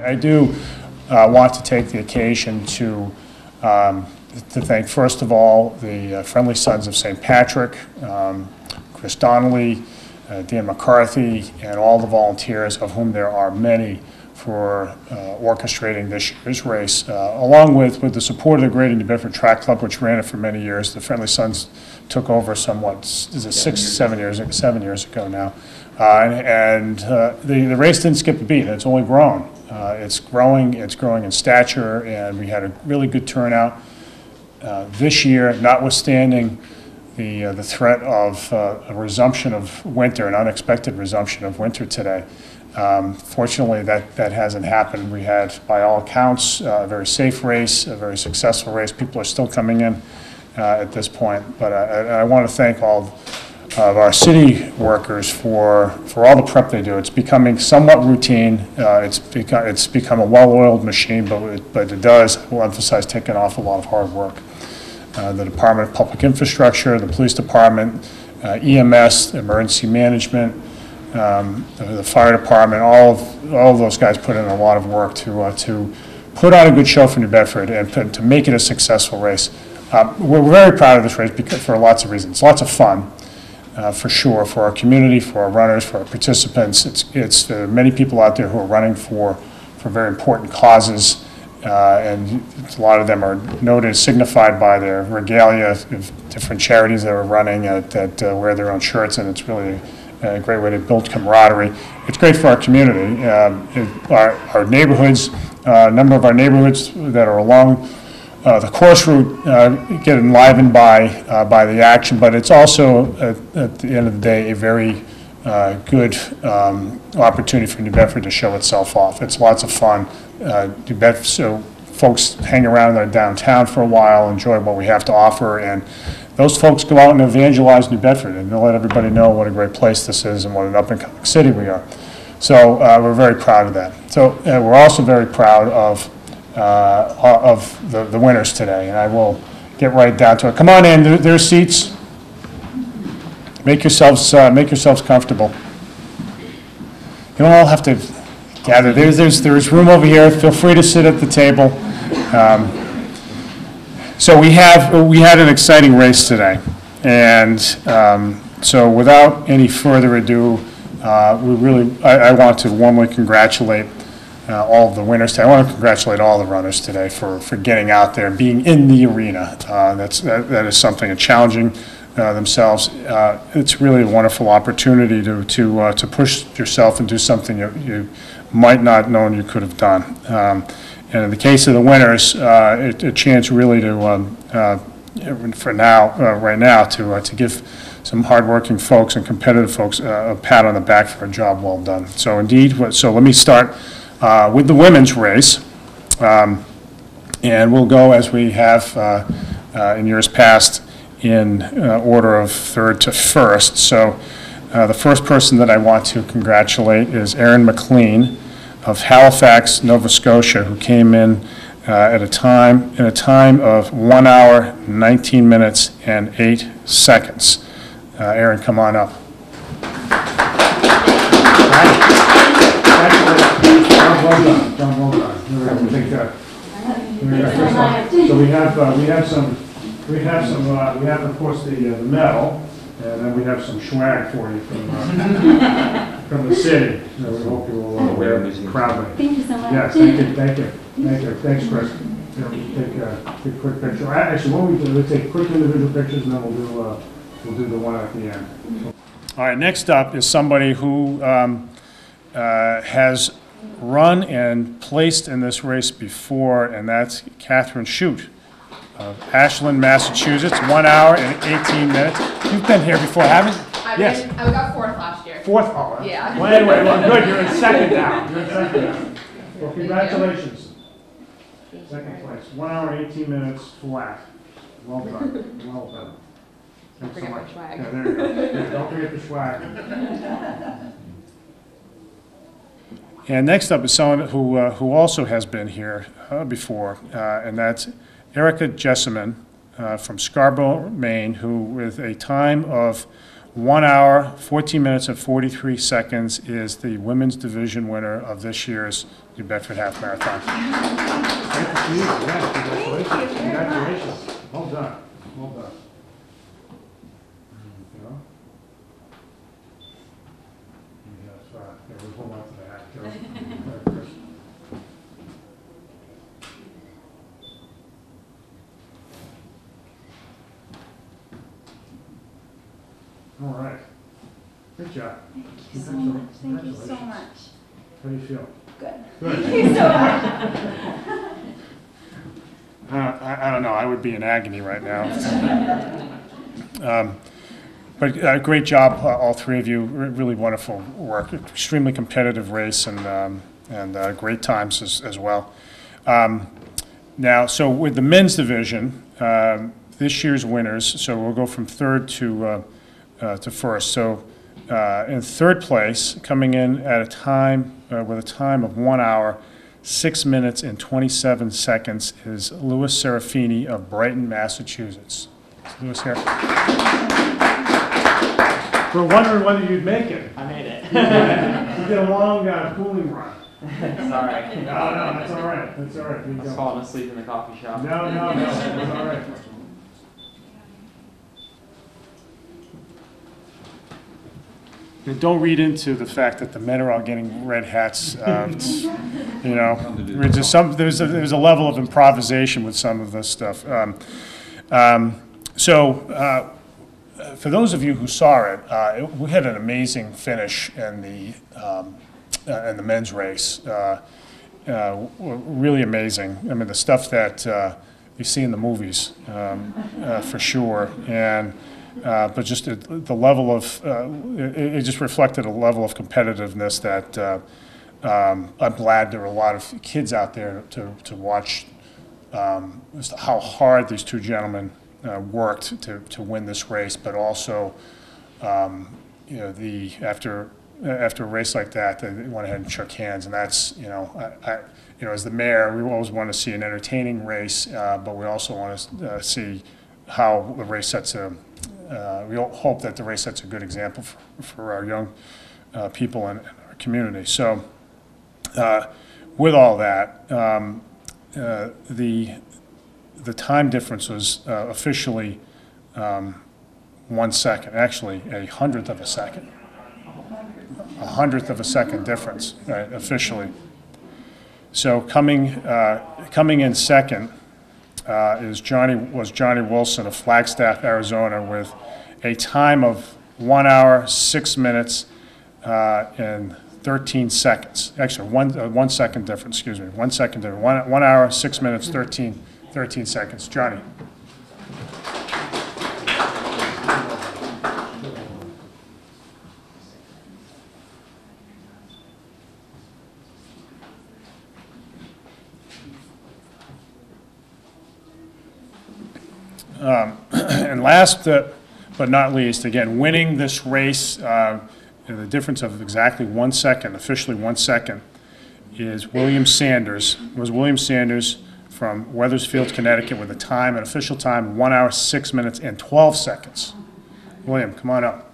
I, I do uh, want to take the occasion to, um, to thank, first of all, the uh, Friendly Sons of St. Patrick, um, Chris Donnelly, uh, Dan McCarthy, and all the volunteers, of whom there are many, for uh, orchestrating this year's race, uh, along with, with the support of the Greater New Bedford Track Club, which ran it for many years. The Friendly Sons took over somewhat, is it six, seven years, seven years ago now. Uh, And and, uh, the, the race didn't skip a beat, it's only grown. Uh, It's growing, it's growing in stature, and we had a really good turnout uh, this year, notwithstanding the, uh, the threat of uh, a resumption of winter, an unexpected resumption of winter today. Um, Fortunately, that, that hasn't happened. We had, by all accounts, uh, a very safe race, a very successful race. People are still coming in uh, at this point. But I, I want to thank all of our city workers for, for all the prep they do. It's becoming somewhat routine. Uh, It's become, it's become a well-oiled machine, but it, but it does, will emphasize, take an awful lot of hard work uh, the Department of Public Infrastructure, the Police Department, uh, EMS, Emergency Management, um, the Fire Department, all of, all of those guys put in a lot of work to, uh, to put on a good show for New Bedford and to- to make it a successful race. Uh, We're very proud of this race because, for lots of reasons. Lots of fun, uh, for sure, for our community, for our runners, for our participants. It's, it's, there are many people out there who are running for, for very important causes, uh, and a lot of them are noted, signified by their regalia of different charities that are running, uh, that uh, wear their own shirts, and it's really a great way to build camaraderie. It's great for our community. Um, it- Our our neighborhoods, uh, a number of our neighborhoods that are along uh, the course route uh, get enlivened by, uh, by the action, but it's also, at, at the end of the day, a very uh, good um, opportunity for New Bedford to show itself off. It's lots of fun. Uh, New Bedford, so folks hang around in our downtown for a while, enjoy what we have to offer, and those folks go out and evangelize New Bedford, and let everybody know what a great place this is and what an up-and-coming city we are. So uh, we're very proud of that. So uh, we're also very proud of uh, of the, the winners today, and I will get right down to it. Come on in, there, there's seats. Make yourselves, uh, make yourselves comfortable. You don't all have to gather. There's, there's, there's room over here. Feel free to sit at the table. Um, so we have, we had an exciting race today, and um, so without any further ado, uh, we really, I, I want to warmly congratulate uh, all of the winners today. I want to congratulate all the runners today for, for getting out there being in the arena. Uh, That's, that that is something, challenging uh, themselves. Uh, It's really a wonderful opportunity to, to, uh, to push yourself and do something you, you might not known you could have done. Um, And in the case of the winners, uh, it- a chance really to, um, for now, right now, to, to give some hardworking folks and competitive folks a pat on the back for a job well done. So indeed, so let me start uh, with the women's race. Um, And we'll go as we have uh, uh, in years past in uh, order of third to first. So uh, the first person that I want to congratulate is Erin McLean of Halifax, Nova Scotia, who came in at a time, in a time of one hour, 19 minutes, and eight seconds. Erin, come on up. John, well done. John, well done. Here we go. We'll take that. Here we go. First off, So we have, uh, we have some, we have some, uh, we have, of course, the uh, the medal, and then we have some swag for you from, uh, from the city. So we hope you will uh, wear proudly. Thank you so much. Yes, thank you, thank you, thank you. Thanks, Chris. Yeah, we'll Take a, take a quick picture. Actually, what we do, we'll take quick individual pictures, and then we'll do, uh, we'll do the one at the end. All right, next up is somebody who um, uh, has run and placed in this race before, and that's Catherine Shute of Ashland, Massachusetts, one hour and 18 minutes. You've been here before, haven't you? I Yes. mean, I got fourth last year. Fourth, oh, Yeah. Well, anyway, well, good, you're in second now. You're in second now. Well, congratulations. Second place, one hour and 18 minutes flat. Well done, well done. Thanks so Forget my much. swag. Yeah, there you go. Yeah, Don't forget the swag. And next up is someone who, uh, who also has been here uh, before, uh, and that's Erica Jesseman uh, from Scarborough, Maine, who with a time of one hour, 14 minutes and 43 seconds is the women's division winner of this year's New Bedford Half Marathon. Great to see you. Yeah, congratulations. Congratulations. Well done. Well done. You uh, yeah, we'll hold on to that. Go. Go ahead, Chris. All right. Good job. Thank you so much. Thank you so much. How do you feel? Good. Good. Thank you so much. Uh, I, I don't know, I would be in agony right now. Um, But uh, great job, uh, all three of you, Re- really wonderful work, extremely competitive race and, um, and uh, great times as, as well. Um, Now, so with the men's division, um, this year's winners, so we'll go from third to, uh, uh, to first. So uh, in third place, coming in at a time, uh, with a time of one hour, six minutes and 27 seconds is Louis Serafini of Brighton, Massachusetts. Louis here. We're wondering whether you'd make it. I made it. You get a long uh, cooling run. Sorry. No, no, that's all right, that's all right. I was falling asleep in the coffee shop. No, no, no, it's all right. And Don't read into the fact that the men are all getting red hats. uh, it's, You know, there's just some, there's a, there's a level of improvisation with some of this stuff. Um, um, So, uh, for those of you who saw it, uh, it- we had an amazing finish in the, um, uh, in the men's race. Uh, uh, Really amazing. I mean, the stuff that uh, you see in the movies, um, for sure. And, but just the level of, it it just reflected a level of competitiveness that um, I'm glad there were a lot of kids out there to, to watch um, how hard these two gentlemen uh, worked to, to win this race, but also, um, you know, the, after, after a race like that, they went ahead and shook hands, and that's, you know, I, I, you know, as the mayor, we always want to see an entertaining race, uh, but we also want to uh, see how the race sets a, uh, we hope that the race sets a good example for, for our young uh, people and, our community. So, uh, with all that, um, the, the time difference was uh, officially um, one second, actually a hundredth of a second. A hundredth of a second difference, right, officially. So coming, uh, coming in second uh, is Johnny, was Johnny Wilson of Flagstaff, Arizona, with a time of one hour, six minutes, uh, and 13 seconds. Actually, one, uh, one second difference, excuse me, one second difference. One, one hour, six minutes, 13, 13 seconds. Johnny. Um, And last uh, but not least, again, winning this race, uh, in the difference of exactly one second, officially one second, is William Sanders, was William Sanders from Wethersfield, Connecticut, with a time, an official time, one hour, six minutes, and 12 seconds. William, come on up.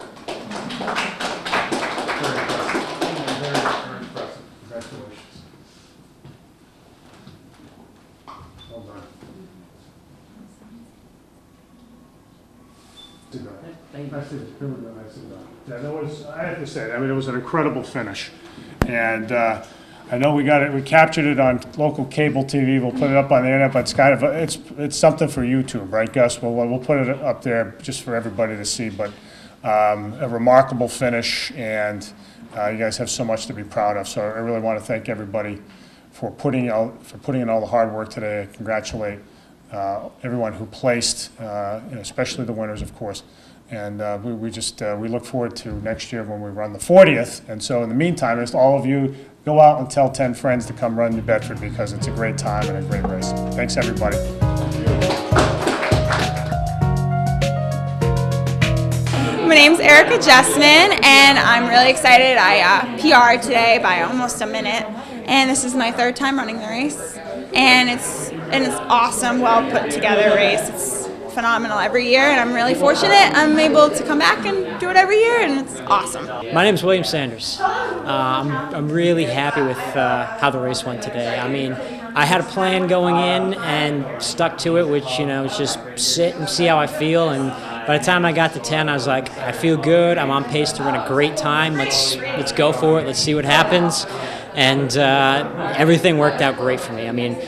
Congratulations. Well done. Thank you. Nicely, really, really nicely done. Yeah, that was, I have to say, I mean, it was an incredible finish. And uh, I know we got it, we captured it on local cable TV, we'll put it up on the internet, but it's kind of, it's, it's something for YouTube, right, Gus? We'll, we'll put it up there just for everybody to see, but um, a remarkable finish, and uh, you guys have so much to be proud of. So I really want to thank everybody for putting, out- for putting in all the hard work today. I Congratulate uh, everyone who placed, uh, you especially the winners, of course. And uh, we we just, uh, we look forward to next year when we run the 40th. And so in the meantime, just all of you, go out and tell 10 friends to come run New Bedford because it's a great time and a great race. Thanks, everybody. My name's Erica Jesseman, and I'm really excited. I uh, PR'd today by almost a minute, and this is my third time running the race. And it's and it's awesome, well put together race. It's phenomenal every year, and I'm really fortunate I'm able to come back and do it every year, and it's awesome. My name is William Sanders. Uh, I'm, I'm really happy with uh, how the race went today. I mean, I had a plan going in and stuck to it, which, you know, is just sit and see how I feel. And by the time I got to 10, I was like, I feel good. I'm on pace to run a great time. Let's, let's go for it. Let's see what happens. And uh, everything worked out great for me. I mean,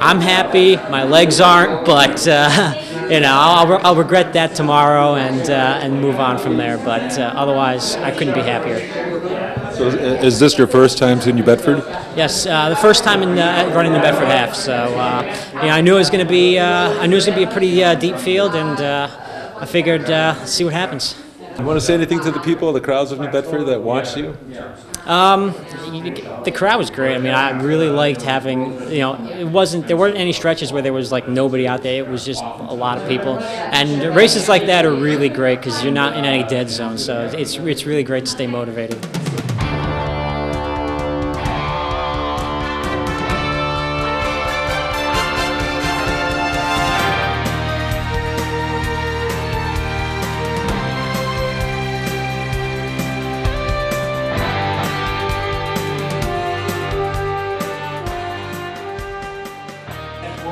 I'm happy. My legs aren't, but uh, you know, I'll, I'll regret that tomorrow and uh, and move on from there. But uh, otherwise, I couldn't be happier. So is- is this your first time to New Bedford? Yes, uh, the first time in uh, running the Bedford half. So uh, yeah, I knew it was going to be uh, I knew it was going to be a pretty uh, deep field, and uh, I figured uh, see what happens. You want to say anything to the people, the crowds of New Bedford that watched you? Um, the crowd was great. I mean, I really liked having, you know, it wasn't, there weren't any stretches where there was like nobody out there. It was just a lot of people. And races like that are really great because you're not in any dead zone. So it's, it's really great to stay motivated.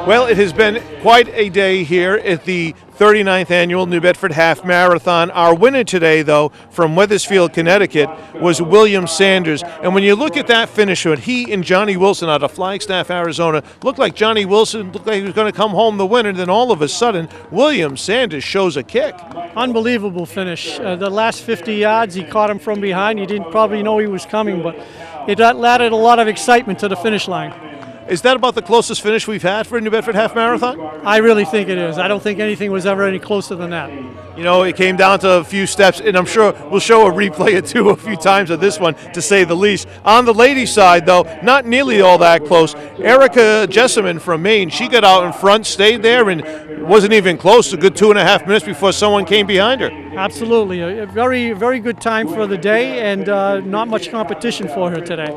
Well, it has been quite a day here at the 39th annual New Bedford Half Marathon. Our winner today, though, from Wethersfield, Connecticut, was William Sanders. And when you look at that finish, he and Johnny Wilson out of Flagstaff, Arizona, looked like Johnny Wilson looked like he was going to come home the winner. Then all of a sudden, William Sanders shows a kick. Unbelievable finish. Uh, the last 50 yards, he caught him from behind. He didn't probably know he was coming, but it added a lot of excitement to the finish line. Is that about the closest finish we've had for a New Bedford Half Marathon? I really think it is. I don't think anything was ever any closer than that. You know, it came down to a few steps, and I'm sure we'll show a replay or two a few times of this one, to say the least. On the ladies' side, though, not nearly all that close. Erica Jesseman from Maine, she got out in front, stayed there, and wasn't even close. A good two and a half minutes before someone came behind her. Absolutely. A, very, very good time for the day and uh, not much competition for her today.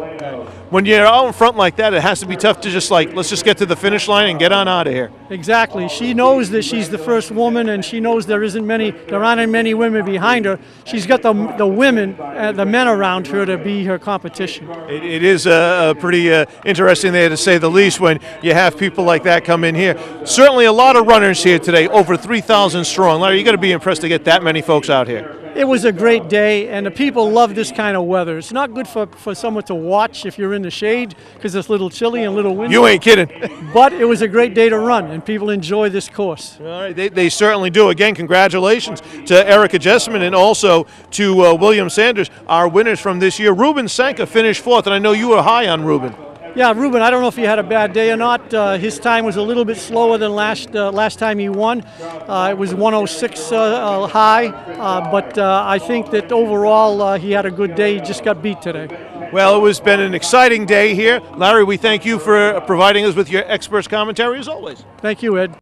When you're out in front like that, it has to be tough to just like, let's just get to the finish line and get on out of here. Exactly. She knows that she's the first woman, and she knows there isn't many, there aren't many women behind her. She's got the the women, uh, the men around her to be her competition. It, it is uh, pretty uh, interesting there to say the least when you have people like that come in here. Certainly a lot of runners here today, over 3,000 strong. Larry, you got to be impressed to get that many folks out here. It was a great day, and the people love this kind of weather. It's not good for, for someone to watch if you're in the shade because it's a little chilly and a little windy. You ain't kidding. but it was a great day to run, and people enjoy this course. All right, they, they certainly do. Again, congratulations to Erica Jesseman and also to uh, William Sanders, our winners from this year. Ruben Sança finished fourth, and I know you were high on Ruben. Yeah, Ruben, I don't know if he had a bad day or not. Uh, his time was a little bit slower than last uh, last time he won. Uh, it was 106 uh, uh, high, uh, but I think that overall he had a good day. He just got beat today. Well, it has been an exciting day here. Larry, we thank you for providing us with your experts' commentary as always. Thank you, Ed.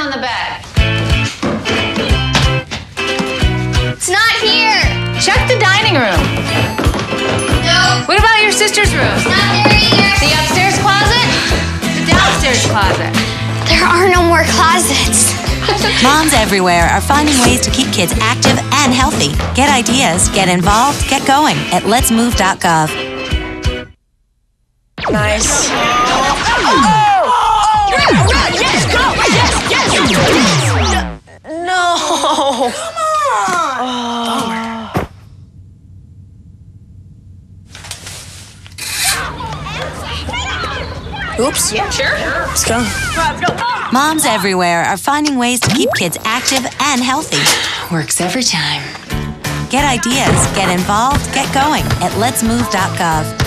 On the bed. It's not here. Check the dining room. No. What about your sister's room? It's not there either. The upstairs closet? The downstairs closet? There are no more closets. Moms everywhere are finding ways to keep kids active and healthy. Get ideas, get involved, get going at letsmove.gov. everywhere are finding ways to keep kids active and healthy. Works every time. Get ideas, get involved, get going at letsmove.gov.